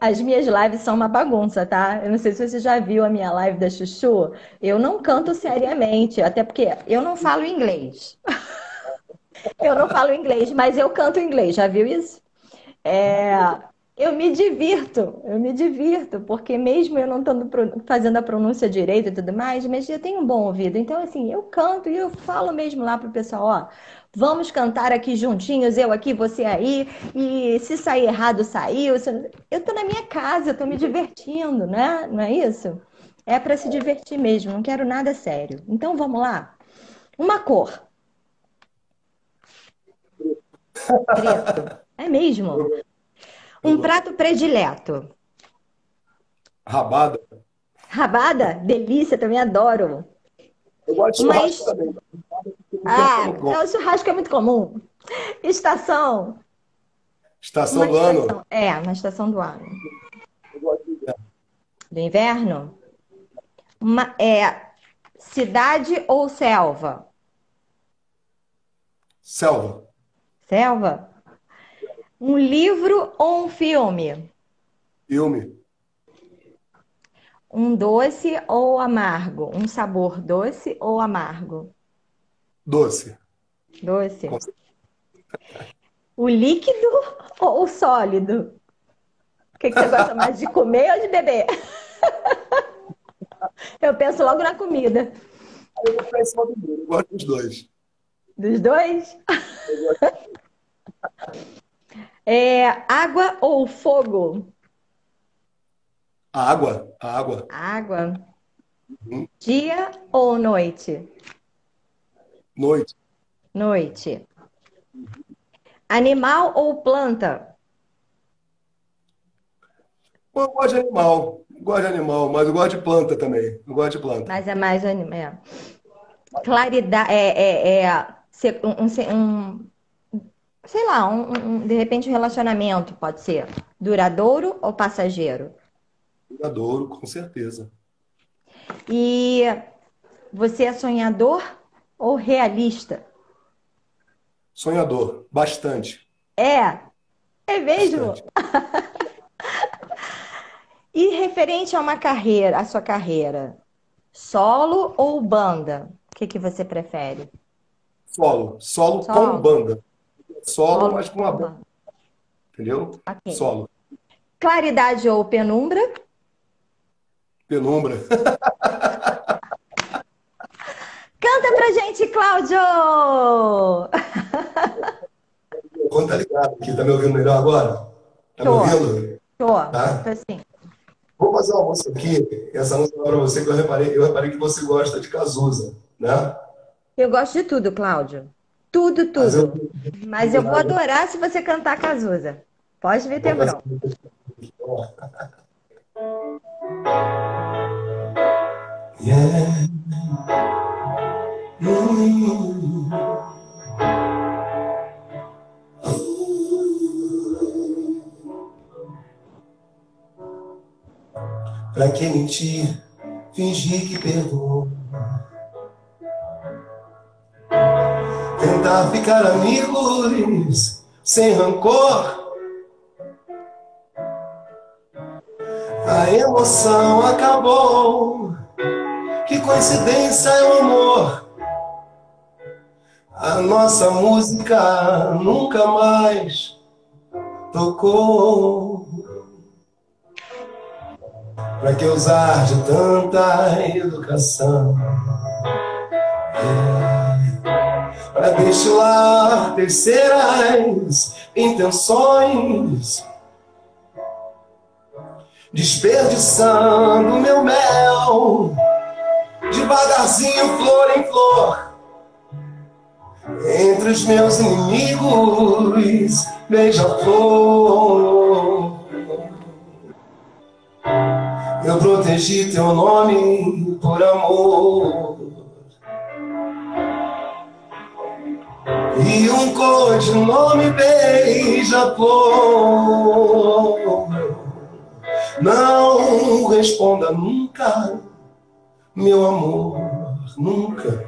[SPEAKER 1] as minhas lives são uma bagunça, tá? Eu não sei se você já viu a minha live da Chuchu. Eu não canto seriamente, até porque eu não falo inglês. eu não falo inglês, mas eu canto inglês, já viu isso? É, eu me divirto, eu me divirto, porque mesmo eu não estando fazendo a pronúncia direito e tudo mais, mas eu tenho um bom ouvido. Então, assim, eu canto e eu falo mesmo lá pro pessoal, ó, vamos cantar aqui juntinhos, eu aqui, você aí, e se sair errado, saiu. Eu tô na minha casa, eu tô me divertindo, né? Não é isso? É para se divertir mesmo, não quero nada sério. Então, vamos lá. Uma cor. Preto. É mesmo? Um prato predileto.
[SPEAKER 2] Rabada.
[SPEAKER 1] Rabada? Delícia, também adoro.
[SPEAKER 2] Eu gosto de Mas... também.
[SPEAKER 1] Ah, não, o churrasco é muito comum. Estação.
[SPEAKER 2] Estação do estação, ano?
[SPEAKER 1] É, uma estação do ano.
[SPEAKER 2] Eu gosto do inverno.
[SPEAKER 1] Do inverno? Uma, é, cidade ou selva?
[SPEAKER 2] Selva.
[SPEAKER 1] Selva? Um livro ou um filme?
[SPEAKER 2] Filme.
[SPEAKER 1] Um doce ou amargo? Um sabor doce ou amargo?
[SPEAKER 2] Doce.
[SPEAKER 1] Doce. O líquido ou o sólido? O que, que você gosta mais de comer ou de beber? Eu penso logo na comida.
[SPEAKER 2] Eu vou eu gosto dos dois.
[SPEAKER 1] Dos dois? É, água ou fogo?
[SPEAKER 2] Água, água.
[SPEAKER 1] Água. Uhum. Dia ou noite?
[SPEAKER 2] Noite.
[SPEAKER 1] Noite. Animal ou planta?
[SPEAKER 2] Eu gosto de animal. Eu gosto de animal, mas eu gosto de planta também. Eu gosto de planta.
[SPEAKER 1] Mas é mais animal. É. Claridade. É, é, é um, um, sei lá, um, um, de repente um relacionamento pode ser duradouro ou passageiro?
[SPEAKER 2] Duradouro, com certeza.
[SPEAKER 1] E você é sonhador ou realista?
[SPEAKER 2] Sonhador, bastante.
[SPEAKER 1] É, é mesmo? e referente a uma carreira, a sua carreira, solo ou banda? O que, que você prefere?
[SPEAKER 2] Solo, solo, solo. com banda. Solo, solo mas com a banda. Entendeu? Okay. Solo.
[SPEAKER 1] Claridade ou penumbra?
[SPEAKER 2] Penumbra.
[SPEAKER 1] Canta pra gente, Cláudio!
[SPEAKER 2] Quando tá ligado aqui, tá me ouvindo melhor agora? Tá Tô. me ouvindo?
[SPEAKER 1] Tô, tá? Tô sim.
[SPEAKER 2] Vou fazer uma música aqui, essa música para você que eu reparei, eu reparei que você gosta de Cazuza, né?
[SPEAKER 1] Eu gosto de tudo, Cláudio. Tudo, tudo. Mas eu, vou adorar se você cantar Cazuza. Pode. Yeah. Mm.
[SPEAKER 2] Pra que mentir, fingir que perdoou? Tentar ficar amigos sem rancor. A emoção acabou. Que coincidência é o amor. A nossa música nunca mais tocou. Pra que usar de tanta educação? É, para destilar terceiras intenções, desperdiçando meu mel, devagarzinho, flor em flor. Entre os meus inimigos, beija-flor. Eu protegi teu nome por amor. E um codinome beija-flor. Não responda nunca, meu amor, nunca.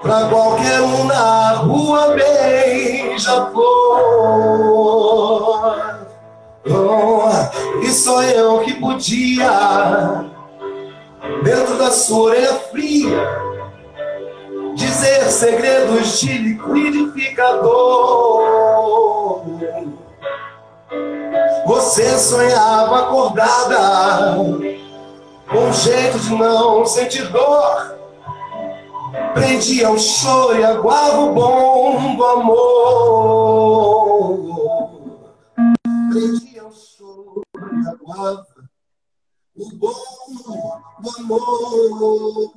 [SPEAKER 2] Pra qualquer um na rua beija-flor. Oh, e só eu que podia, dentro da sua fria, dizer segredos de liquidificador. Você sonhava acordada, com um jeito de não sentir dor. Prendia o choro e aguava o bom do amor. Prendia o bom do amor.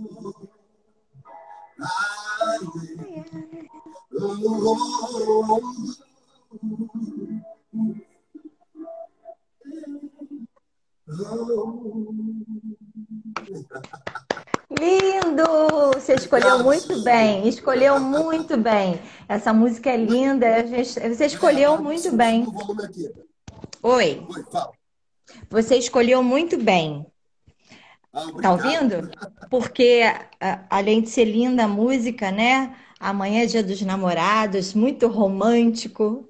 [SPEAKER 1] Lindo! Você escolheu muito bem, escolheu muito bem. Essa música é linda, você escolheu muito bem. Oi. Você escolheu muito bem. Ah, tá ouvindo? Porque além de ser linda a música, né? Amanhã é dia dos namorados, muito romântico,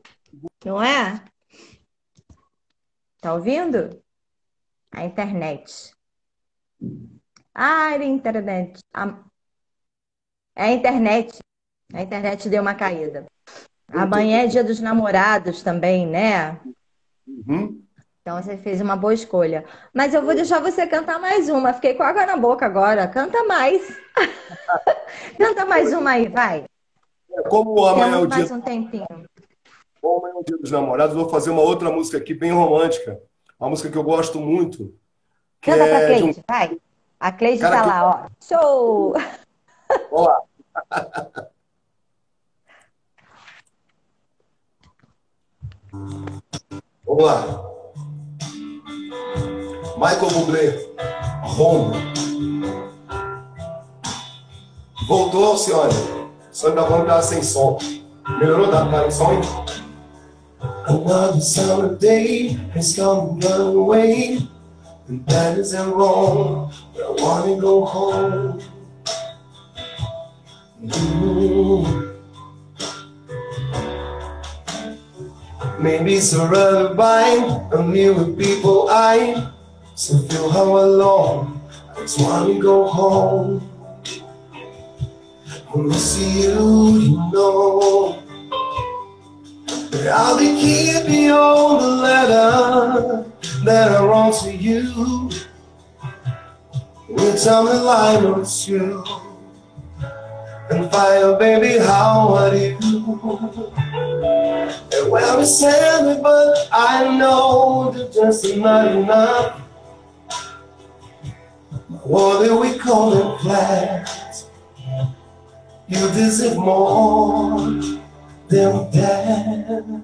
[SPEAKER 1] não é? Tá ouvindo? A internet. Ah, a internet. A... É a internet. A internet deu uma caída. Amanhã é dia dos namorados também, né? Uhum. Então você fez uma boa escolha. Mas eu vou deixar você cantar mais uma. Fiquei com água na boca agora. Canta mais. Canta mais uma aí, vai.
[SPEAKER 2] Como amanhã é o dia.
[SPEAKER 1] mais um tempinho.
[SPEAKER 2] Como amanhã é o dia dos namorados, vou fazer uma outra música aqui bem romântica. Uma música que eu gosto muito.
[SPEAKER 1] Canta é pra Cleide, um... vai. A Cleide Cara, tá lá, ó. Show!
[SPEAKER 2] Vamos lá. Vamos lá. Michael Bublé, Home. Voltou. Só da Home tá sem som. Melhorou? Tá, tá som, hein? Another summer day has come and away And that isn't wrong But I wanna go home mm. Maybe surrounded by a million people I so feel how I just wanna go home. When I see you, you know that I'll be keeping on the letter that I wrote to you. Tell me lie it's you. And fire, baby, how are you? And well, we said it, but I know that just not enough. What do we call it plans? You deserve more than that.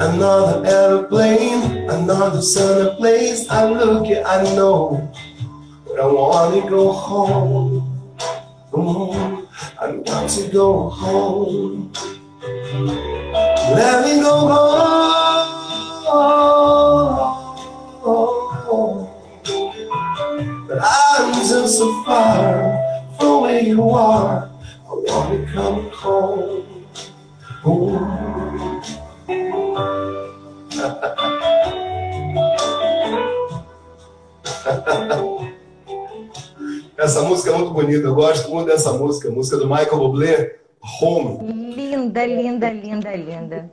[SPEAKER 2] Another aeroplane, another sun place. I look at, I know, but I wanna go home. Mm, I want to go home. Let me go home. I'm just so far from where you are. I wanna come home. Essa música é muito bonita, eu gosto muito dessa música, música do Michael Bublé, Home.
[SPEAKER 1] Linda, linda, linda, linda.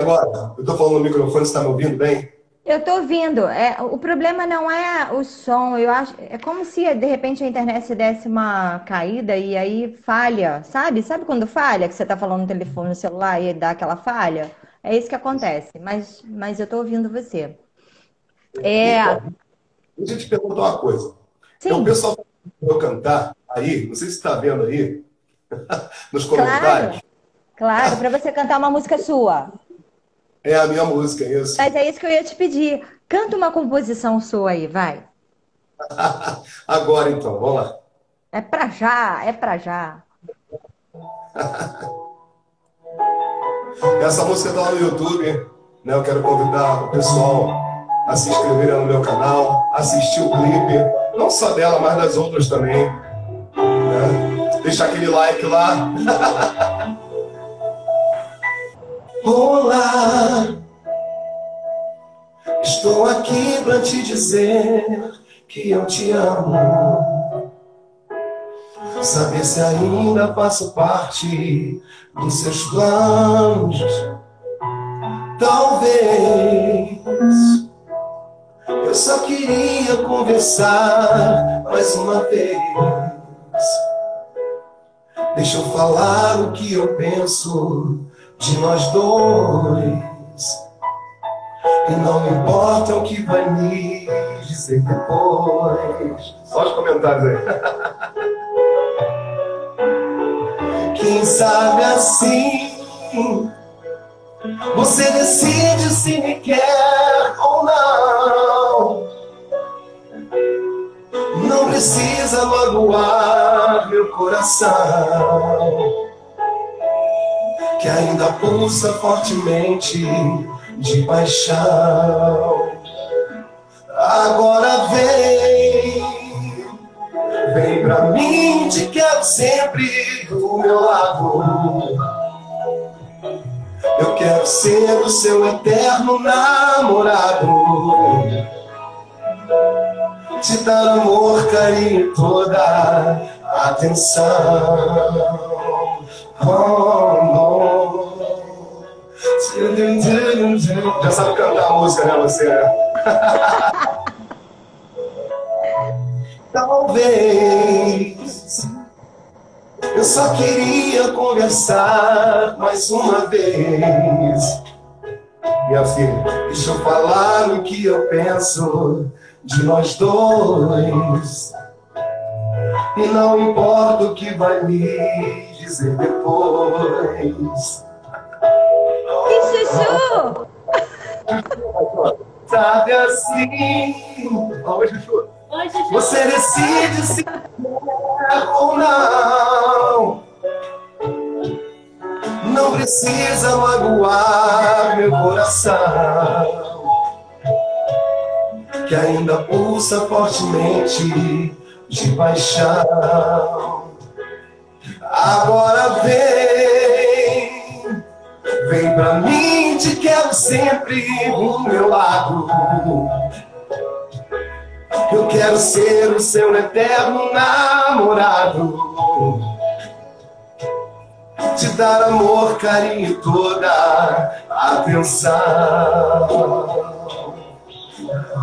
[SPEAKER 2] Agora, eu estou falando no microfone, você está me ouvindo bem?
[SPEAKER 1] Eu estou ouvindo. É, o problema não é o som, eu acho. É como se de repente a internet desse uma caída e aí falha, sabe? Sabe quando falha, que você está falando no telefone, no celular e dá aquela falha? É isso que acontece. Mas, mas eu estou ouvindo você.
[SPEAKER 2] É. Deixa eu te perguntar uma coisa. Sim. Então, o pessoal eu cantar aí, não sei se está vendo aí, nos comentários.
[SPEAKER 1] Claro, claro para você cantar uma música sua.
[SPEAKER 2] É a minha música, é isso.
[SPEAKER 1] Mas é isso que eu ia te pedir. Canta uma composição sua aí, vai.
[SPEAKER 2] Agora então, vamos lá.
[SPEAKER 1] É pra já, é pra já.
[SPEAKER 2] Essa música está no YouTube, né? Eu quero convidar o pessoal a se inscrever no meu canal, assistir o clipe não só dela, mas das outras também. Né? Deixar aquele like lá. Olá, estou aqui para te dizer que eu te amo. Saber se ainda faço parte dos seus planos. Talvez eu só queria conversar mais uma vez. Deixa eu falar o que eu penso de nós dois. E não importa o que vai me dizer depois. Só os comentários aí. Quem sabe assim você decide se me quer ou não. Não precisa magoar meu coração, que ainda pulsa fortemente de paixão. Agora vem, vem pra mim, te quero sempre do meu lado. Eu quero ser o seu eterno namorado. Te dar amor, carinho, toda atenção. Oh, Já sabe cantar a música, né, você? Talvez eu só queria conversar mais uma vez. Minha filha, deixa eu falar o que eu penso de nós dois. E não importa o que vai me dizer depois.
[SPEAKER 1] Que chuchu!
[SPEAKER 2] Sabe assim? Oi, chuchu. Você decide se quer ou não. Não precisa magoar meu coração, que ainda pulsa fortemente de paixão. Agora vem, vem pra mim, te quero sempre do meu lado eu quero ser o seu eterno namorado. Te dar amor, carinho e toda atenção.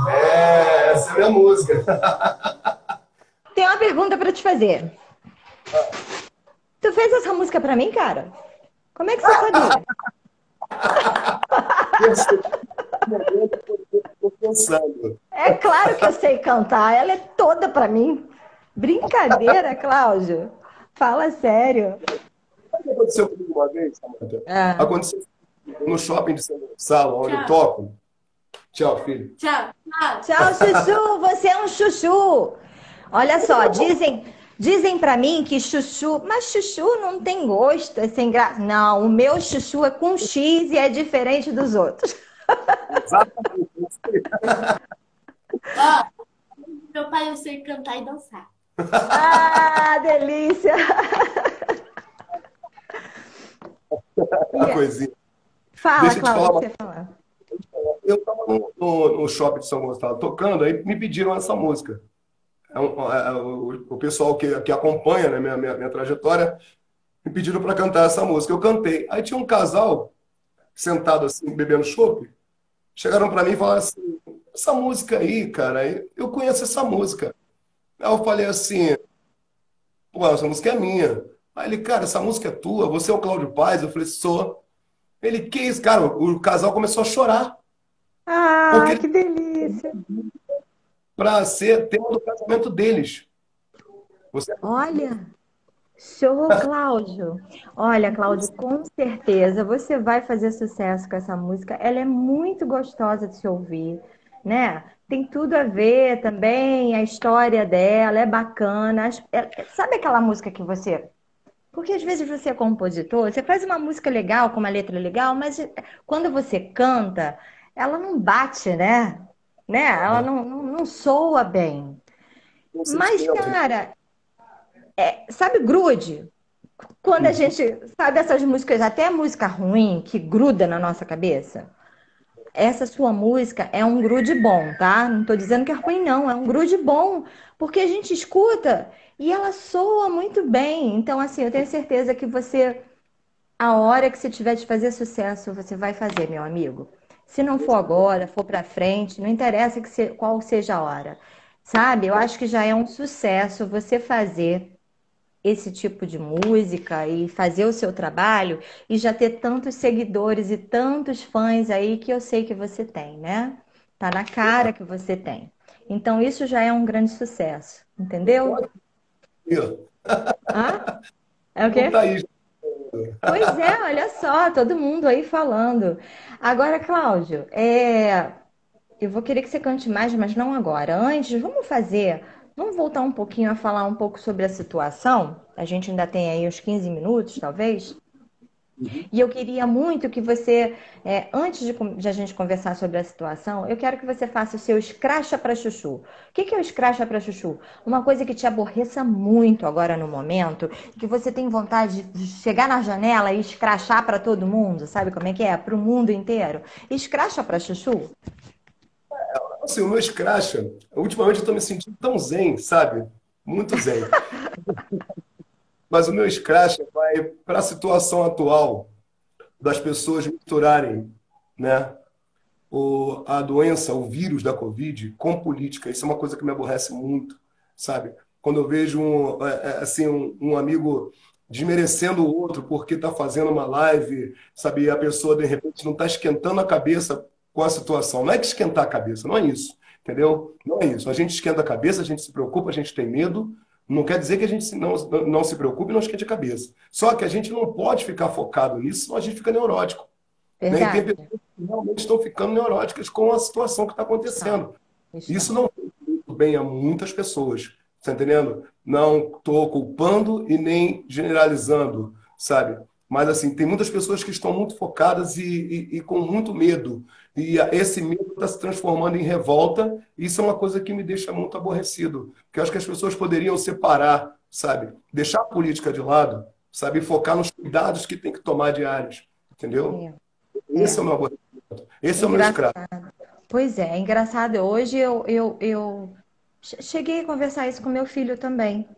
[SPEAKER 2] É, essa é a minha música.
[SPEAKER 1] Tem uma pergunta para te fazer. Tu fez essa música para mim, cara? Como é que você sabia?
[SPEAKER 2] pensando.
[SPEAKER 1] É claro que eu sei cantar, ela é toda para mim. Brincadeira, Cláudio. Fala sério.
[SPEAKER 2] Sabe o que aconteceu comigo uma vez, Samanta? É. Aconteceu no shopping de São sala onde eu toco. Tchau, filho.
[SPEAKER 1] Tchau. Tchau, Chuchu. Você é um chuchu. Olha só, dizem, dizem para mim que chuchu, mas chuchu não tem gosto, é sem graça. Não, o meu chuchu é com X e é diferente dos outros. Exatamente.
[SPEAKER 4] ah, meu pai eu sei cantar e dançar.
[SPEAKER 1] Ah, delícia!
[SPEAKER 2] A coisinha.
[SPEAKER 1] Fala, Deixa Cláudia, falar, você falar.
[SPEAKER 2] Eu estava no, no, no, shopping de São Gonçalo tocando, aí me pediram essa música. É um, é, é o, o, pessoal que, que acompanha né, minha, minha, minha trajetória me pediram para cantar essa música. Eu cantei. Aí tinha um casal sentado assim, bebendo chopp. Chegaram para mim e falaram assim: essa música aí, cara, eu conheço essa música. Aí eu falei assim: pô, essa música é minha. Aí ele, cara, essa música é tua, você é o Cláudio Paz? Eu falei, sou. Ele, que isso? Cara, o casal começou a chorar.
[SPEAKER 1] Ah, porque... que delícia!
[SPEAKER 2] Para ser tema do casamento deles.
[SPEAKER 1] Você... Olha, show, Cláudio. Olha, Cláudio, com certeza você vai fazer sucesso com essa música. Ela é muito gostosa de se ouvir, né? Tem tudo a ver também, a história dela é bacana. É, sabe aquela música que você porque às vezes você é compositor, você faz uma música legal, com uma letra legal, mas quando você canta, ela não bate, né? Né? Ela não, não, não soa bem. Mas, cara, é, sabe grude? Quando a uhum. gente sabe essas músicas, até música ruim, que gruda na nossa cabeça, essa sua música é um grude bom, tá? Não tô dizendo que é ruim, não. É um grude bom, porque a gente escuta e ela soa muito bem. Então, assim, eu tenho certeza que você, a hora que você tiver de fazer sucesso, você vai fazer, meu amigo. Se não for agora, for para frente, não interessa que se, qual seja a hora. Sabe? Eu acho que já é um sucesso você fazer esse tipo de música e fazer o seu trabalho e já ter tantos seguidores e tantos fãs aí que eu sei que você tem, né? Tá na cara que você tem. Então isso já é um grande sucesso, entendeu? Hã? É o quê? Pois é, olha só, todo mundo aí falando. Agora, Cláudio, é... eu vou querer que você cante mais, mas não agora. Antes, vamos fazer, vamos voltar um pouquinho a falar um pouco sobre a situação. A gente ainda tem aí uns 15 minutos, talvez. Uhum. E eu queria muito que você, é, antes de, de, a gente conversar sobre a situação, eu quero que você faça o seu escracha para chuchu. O que, que é o escracha para chuchu? Uma coisa que te aborreça muito agora no momento, que você tem vontade de chegar na janela e escrachar para todo mundo, sabe como é que é? Para o mundo inteiro. Escracha para chuchu?
[SPEAKER 2] Assim, o meu escracha, ultimamente eu estou me sentindo tão zen, sabe? Muito zen. Mas o meu scratch vai para a situação atual das pessoas misturarem né, o, a doença, o vírus da Covid com política. Isso é uma coisa que me aborrece muito, sabe? Quando eu vejo um, é, é, assim, um, um amigo desmerecendo o outro porque está fazendo uma live, sabe? E a pessoa, de repente, não está esquentando a cabeça com a situação. Não é que esquentar a cabeça, não é isso, entendeu? Não é isso. A gente esquenta a cabeça, a gente se preocupa, a gente tem medo, não quer dizer que a gente não, não se preocupe e não esquente a cabeça. Só que a gente não pode ficar focado nisso, senão a gente fica neurótico. Né? E tem pessoas que realmente estão ficando neuróticas com a situação que está acontecendo. Isso, Isso não fez muito bem a muitas pessoas. Está entendendo? Não estou culpando e nem generalizando, sabe? Mas, assim, tem muitas pessoas que estão muito focadas e, e, e com muito medo. E esse medo está se transformando em revolta. E isso é uma coisa que me deixa muito aborrecido. Porque eu acho que as pessoas poderiam separar, sabe? Deixar a política de lado, sabe? E focar nos cuidados que tem que tomar diários. Entendeu? É. Esse é, o meu aborrecimento. Esse é, é o meu escravo.
[SPEAKER 1] Pois é, é engraçado. Hoje eu, eu, eu cheguei a conversar isso com meu filho também.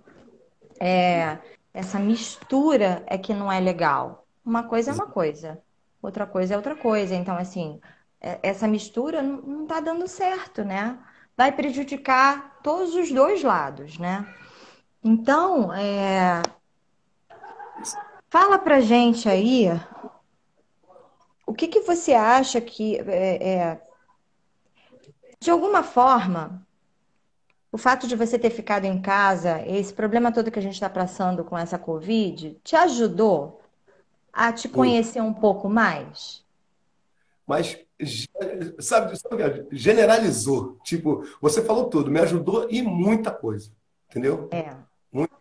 [SPEAKER 1] É, essa mistura é que não é legal. Uma coisa é uma coisa, outra coisa é outra coisa. Então, assim, é, essa mistura não está dando certo, né? Vai prejudicar todos os dois lados, né? Então, é... fala pra gente aí o que, que você acha que é, é... de alguma forma o fato de você ter ficado em casa, esse problema todo que a gente está passando com essa Covid, te ajudou a te conhecer um pouco mais?
[SPEAKER 2] mas sabe, sabe, generalizou. Tipo, você falou tudo, me ajudou e muita coisa, entendeu?
[SPEAKER 1] É.
[SPEAKER 2] Muito.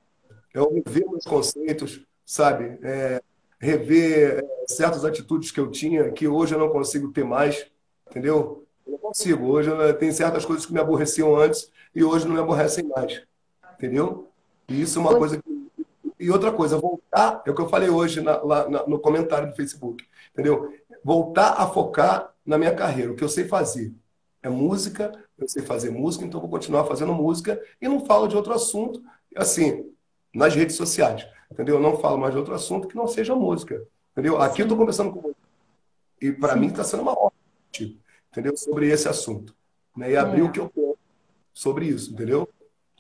[SPEAKER 2] Eu rever meus conceitos, sabe? É, rever é, certas atitudes que eu tinha que hoje eu não consigo ter mais, entendeu? Eu não consigo. Hoje eu, tem certas coisas que me aborreciam antes e hoje não me aborrecem mais, entendeu? E isso é uma coisa que e outra coisa, voltar, é o que eu falei hoje na, lá na, no comentário do Facebook, entendeu? Voltar a focar na minha carreira, o que eu sei fazer. É música, eu sei fazer música, então vou continuar fazendo música e não falo de outro assunto, assim, nas redes sociais, entendeu? Eu não falo mais de outro assunto que não seja música, entendeu? Aqui eu estou conversando com você. E para mim está sendo uma ótima, entendeu? Sobre esse assunto. Né? E abrir é. o que eu penso sobre isso, entendeu?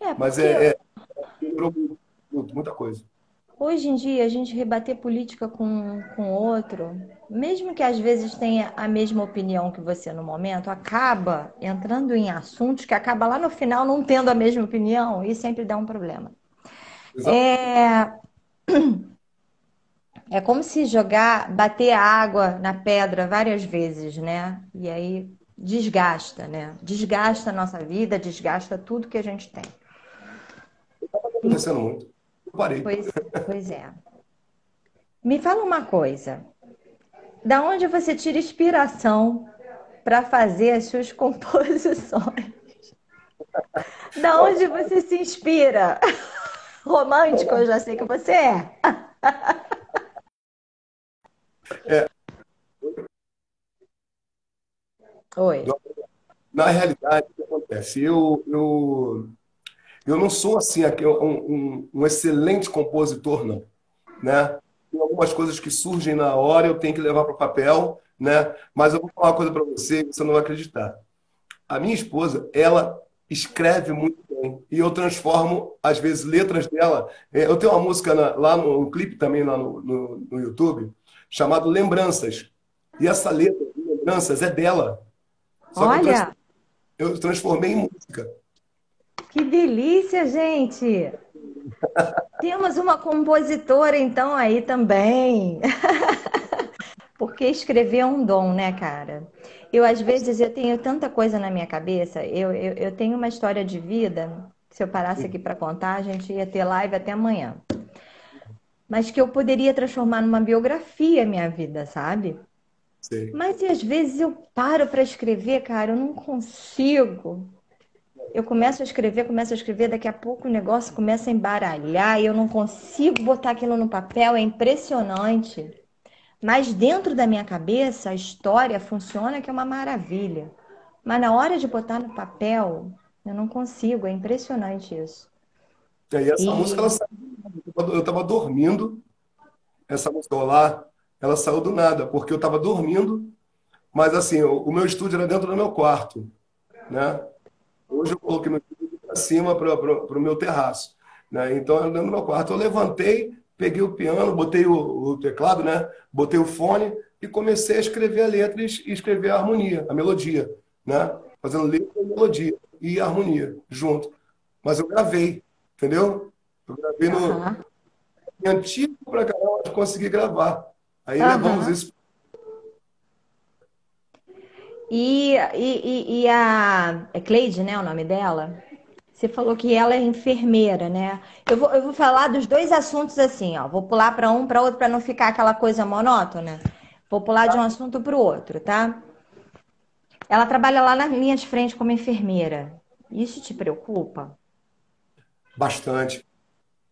[SPEAKER 2] É, Mas é, é, muita coisa.
[SPEAKER 1] Hoje em dia, a gente rebater política com, com outro, mesmo que às vezes tenha a mesma opinião que você no momento, acaba entrando em assuntos que acaba lá no final não tendo a mesma opinião e sempre dá um problema. É... é como se jogar, bater água na pedra várias vezes, né? E aí desgasta, né? Desgasta a nossa vida, desgasta tudo que a gente tem.
[SPEAKER 2] Está acontecendo muito parei.
[SPEAKER 1] Pois, pois é. Me fala uma coisa. Da onde você tira inspiração para fazer as suas composições? Da onde você se inspira? Romântico, eu já sei que você é.
[SPEAKER 2] é.
[SPEAKER 1] Oi.
[SPEAKER 2] Na realidade, o que acontece? Eu, eu eu não sou assim um, um, um excelente compositor, não. Né? Tem algumas coisas que surgem na hora, eu tenho que levar para o papel, né? Mas eu vou falar uma coisa para você que você não vai acreditar. A minha esposa, ela escreve muito bem e eu transformo às vezes letras dela. É, eu tenho uma música na, lá no um clipe também lá no, no, no YouTube chamado Lembranças e essa letra de Lembranças é dela.
[SPEAKER 1] Só Olha,
[SPEAKER 2] eu transformei em música.
[SPEAKER 1] Que delícia, gente! Temos uma compositora, então, aí também. Porque escrever é um dom, né, cara? Eu, às vezes, eu tenho tanta coisa na minha cabeça. Eu, eu, eu tenho uma história de vida. Se eu parasse aqui para contar, a gente ia ter live até amanhã. Mas que eu poderia transformar numa biografia a minha vida, sabe? Sim. Mas e às vezes eu paro para escrever, cara, eu não consigo eu começo a escrever, começo a escrever, daqui a pouco o negócio começa a embaralhar e eu não consigo botar aquilo no papel, é impressionante. Mas dentro da minha cabeça, a história funciona que é uma maravilha. Mas na hora de botar no papel, eu não consigo, é impressionante isso.
[SPEAKER 2] E aí essa e... música, ela saiu, eu estava dormindo, essa música lá, ela saiu do nada, porque eu estava dormindo, mas assim, o, o meu estúdio era dentro do meu quarto, né? Hoje eu coloquei meu filho para cima para o meu terraço. Né? Então, dentro do meu quarto, eu levantei, peguei o piano, botei o, o, teclado, né? botei o fone e comecei a escrever a letra e escrever a harmonia, a melodia. Né? Fazendo letra melodia e harmonia junto. Mas eu gravei, entendeu? Eu gravei no. Uhum. Antigo para caramba, consegui gravar. Aí uhum. levamos isso
[SPEAKER 1] e, e, e a é Cleide, né, o nome dela? Você falou que ela é enfermeira, né? Eu vou, eu vou falar dos dois assuntos assim, ó. Vou pular para um para outro para não ficar aquela coisa monótona. Vou pular de um assunto para o outro, tá? Ela trabalha lá na linha de frente como enfermeira. Isso te preocupa?
[SPEAKER 2] Bastante,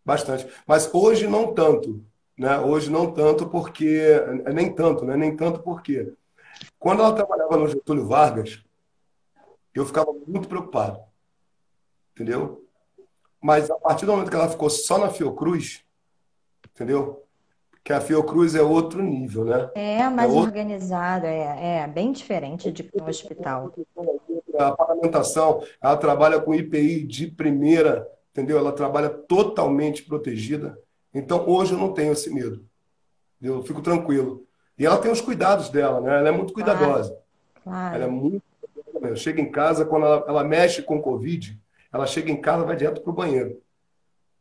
[SPEAKER 2] bastante. Mas hoje não tanto, né? Hoje não tanto porque nem tanto, né? Nem tanto porque quando ela trabalhava no Getúlio Vargas, eu ficava muito preocupado. Entendeu? Mas a partir do momento que ela ficou só na Fiocruz, entendeu? Que a Fiocruz é outro nível, né?
[SPEAKER 1] É mais é outro... organizada, é, é bem diferente de um hospital.
[SPEAKER 2] A parlamentação, ela trabalha com IPI de primeira, entendeu? Ela trabalha totalmente protegida. Então, hoje eu não tenho esse medo. Eu fico tranquilo. E ela tem os cuidados dela, né? Ela é muito cuidadosa. Claro. Ela é muito Chega em casa, quando ela, ela mexe com Covid, ela chega em casa vai direto para o banheiro.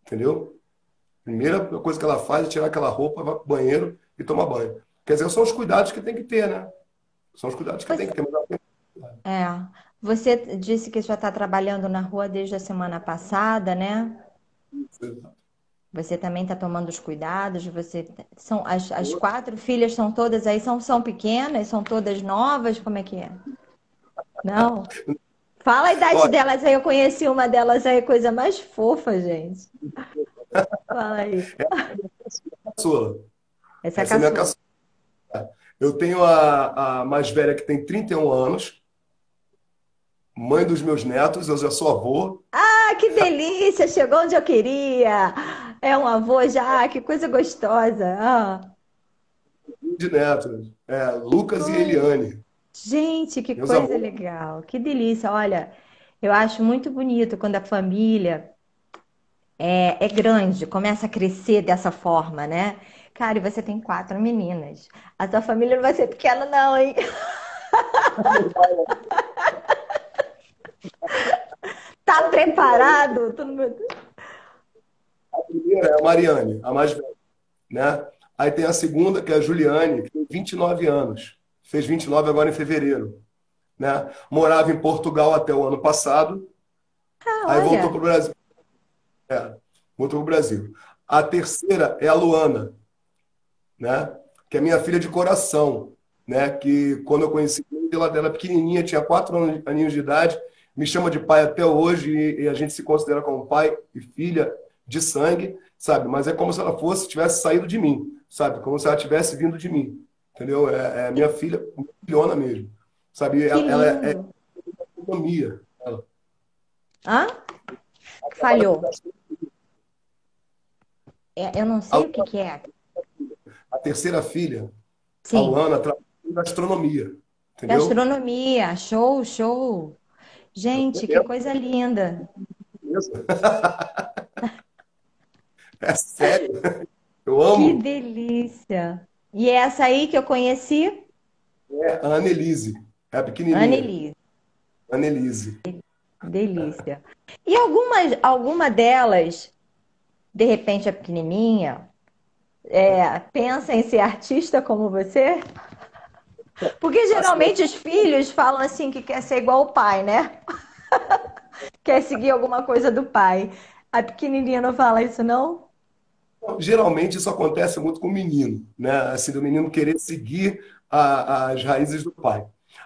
[SPEAKER 2] Entendeu? Primeira coisa que ela faz é tirar aquela roupa, vai para o banheiro e tomar banho. Quer dizer, são os cuidados que tem que ter, né? São os cuidados que você... tem que ter.
[SPEAKER 1] É. Você disse que já está trabalhando na rua desde a semana passada, né? Você também está tomando os cuidados? Você são as, as quatro filhas são todas aí são são pequenas, são todas novas? Como é que é? Não. Fala a idade Olha. delas aí. Eu conheci uma delas aí, coisa mais fofa, gente. Fala aí.
[SPEAKER 2] Essa é a caçula. Essa é a. É minha caçula. Eu tenho a, a mais velha que tem 31 anos, mãe dos meus netos, eu já sou avô.
[SPEAKER 1] Ah, que delícia! Chegou onde eu queria. É um avô já, que coisa gostosa. Ah.
[SPEAKER 2] De netos, é, Lucas e Eliane.
[SPEAKER 1] Gente, que Meus coisa amores. legal, que delícia. Olha, eu acho muito bonito quando a família é, é grande, começa a crescer dessa forma, né? Cara, e você tem quatro meninas. A sua família não vai ser pequena, não, hein? tá preparado?
[SPEAKER 2] A primeira é a Mariane, a mais velha, né? Aí tem a segunda, que é a Juliane, que tem 29 anos fez 29 agora em fevereiro. Né? Morava em Portugal até o ano passado. Ah, aí voltou para o Brasil. É, voltou para o Brasil. A terceira é a Luana, né? que é minha filha de coração. Né? Que quando eu conheci ela, dela pequenininha, tinha quatro aninhos de idade, me chama de pai até hoje e, e a gente se considera como pai e filha de sangue, sabe? Mas é como se ela fosse, tivesse saído de mim, sabe? Como se ela tivesse vindo de mim entendeu? É, é minha filha, filhona mesmo, sabe? Ela, ela, é, é economia. Ela.
[SPEAKER 1] Hã? Falhou. É, eu não sei a, o que, que, é.
[SPEAKER 2] A terceira filha, Sim. a Luana, trabalha em gastronomia. Entendeu?
[SPEAKER 1] Gastronomia, show, show. Gente, que coisa linda.
[SPEAKER 2] é sério. Eu amo.
[SPEAKER 1] Que delícia. E é essa aí que eu conheci?
[SPEAKER 2] É a Annelise. É a pequenininha.
[SPEAKER 1] Annelise.
[SPEAKER 2] Annelise.
[SPEAKER 1] Delícia. E alguma, alguma delas, de repente a pequenininha, é, pensa em ser artista como você? Porque geralmente os filhos falam assim que quer ser igual o pai, né? quer seguir alguma coisa do pai. A pequenininha não fala isso, não?
[SPEAKER 2] Geralmente isso acontece muito com o menino, né? Assim, do menino querer seguir a, as raízes do pai.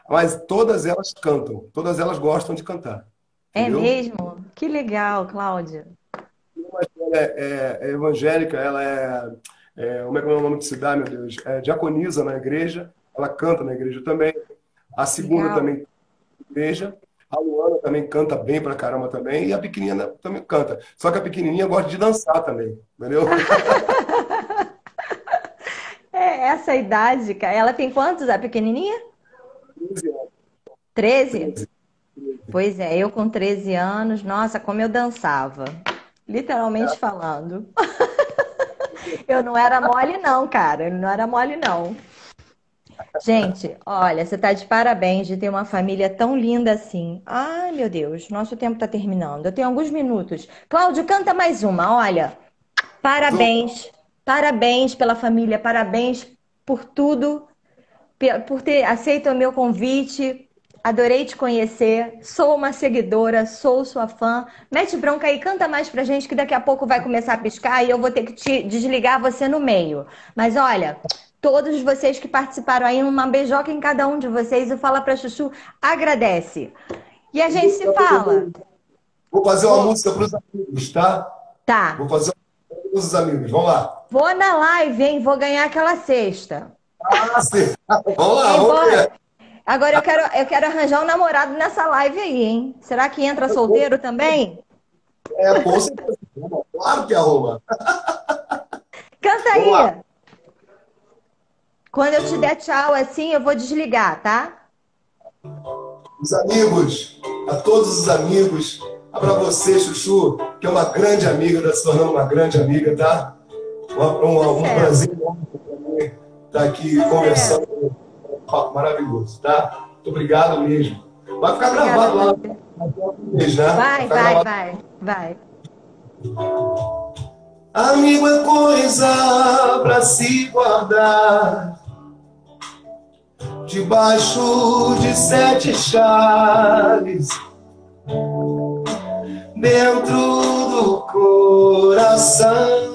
[SPEAKER 2] Mas todas elas cantam, todas elas gostam de cantar.
[SPEAKER 1] É entendeu? mesmo? Que legal, Cláudia.
[SPEAKER 2] Ela é, é, é evangélica, ela é, é, Como é que é o nome que se dá, meu Deus? É diaconisa na igreja, ela canta na igreja também. A segunda legal. também na igreja. A Luana também canta bem pra caramba também. E a pequenininha também canta. Só que a pequenininha gosta de dançar também, entendeu?
[SPEAKER 1] é, essa idade, cara. Ela tem quantos, a pequenininha? 13 anos. 13? 13? Pois é, eu com 13 anos, nossa, como eu dançava. Literalmente é. falando. eu não era mole, não, cara. Eu não era mole, não. Gente, olha, você está de parabéns de ter uma família tão linda assim. Ai, meu Deus, nosso tempo está terminando. Eu tenho alguns minutos. Cláudio, canta mais uma, olha. Parabéns, parabéns pela família, parabéns por tudo, por ter aceito o meu convite. Adorei te conhecer. Sou uma seguidora, sou sua fã. Mete bronca aí, canta mais pra gente que daqui a pouco vai começar a piscar e eu vou ter que te desligar você no meio. Mas olha, todos vocês que participaram aí, uma beijoca em cada um de vocês. O Fala Pra Chuchu agradece. E a gente se fala.
[SPEAKER 2] Vou fazer uma música para os amigos, tá?
[SPEAKER 1] Tá.
[SPEAKER 2] Vou fazer uma música para os amigos. Vamos lá.
[SPEAKER 1] Vou na live, hein? Vou ganhar aquela cesta.
[SPEAKER 2] Ah, sim. Vamos lá, vamos ver.
[SPEAKER 1] Agora eu quero, eu quero arranjar um namorado nessa live aí, hein? Será que entra solteiro também?
[SPEAKER 2] É, com certeza. Claro que arruma.
[SPEAKER 1] Canta aí. Quando eu te der tchau assim, eu vou desligar, tá?
[SPEAKER 2] Os amigos, a todos os amigos, para você, Chuchu, que é uma grande amiga, está se tornando uma grande amiga, tá? Um, um, um prazer enorme estar tá aqui tá conversando. Um maravilhoso, tá? Muito obrigado mesmo. Vai ficar gravado lá.
[SPEAKER 1] Vez, né? Vai, vai, vai, vai.
[SPEAKER 2] Amigo é coisa para se guardar debaixo de sete chaves, dentro do coração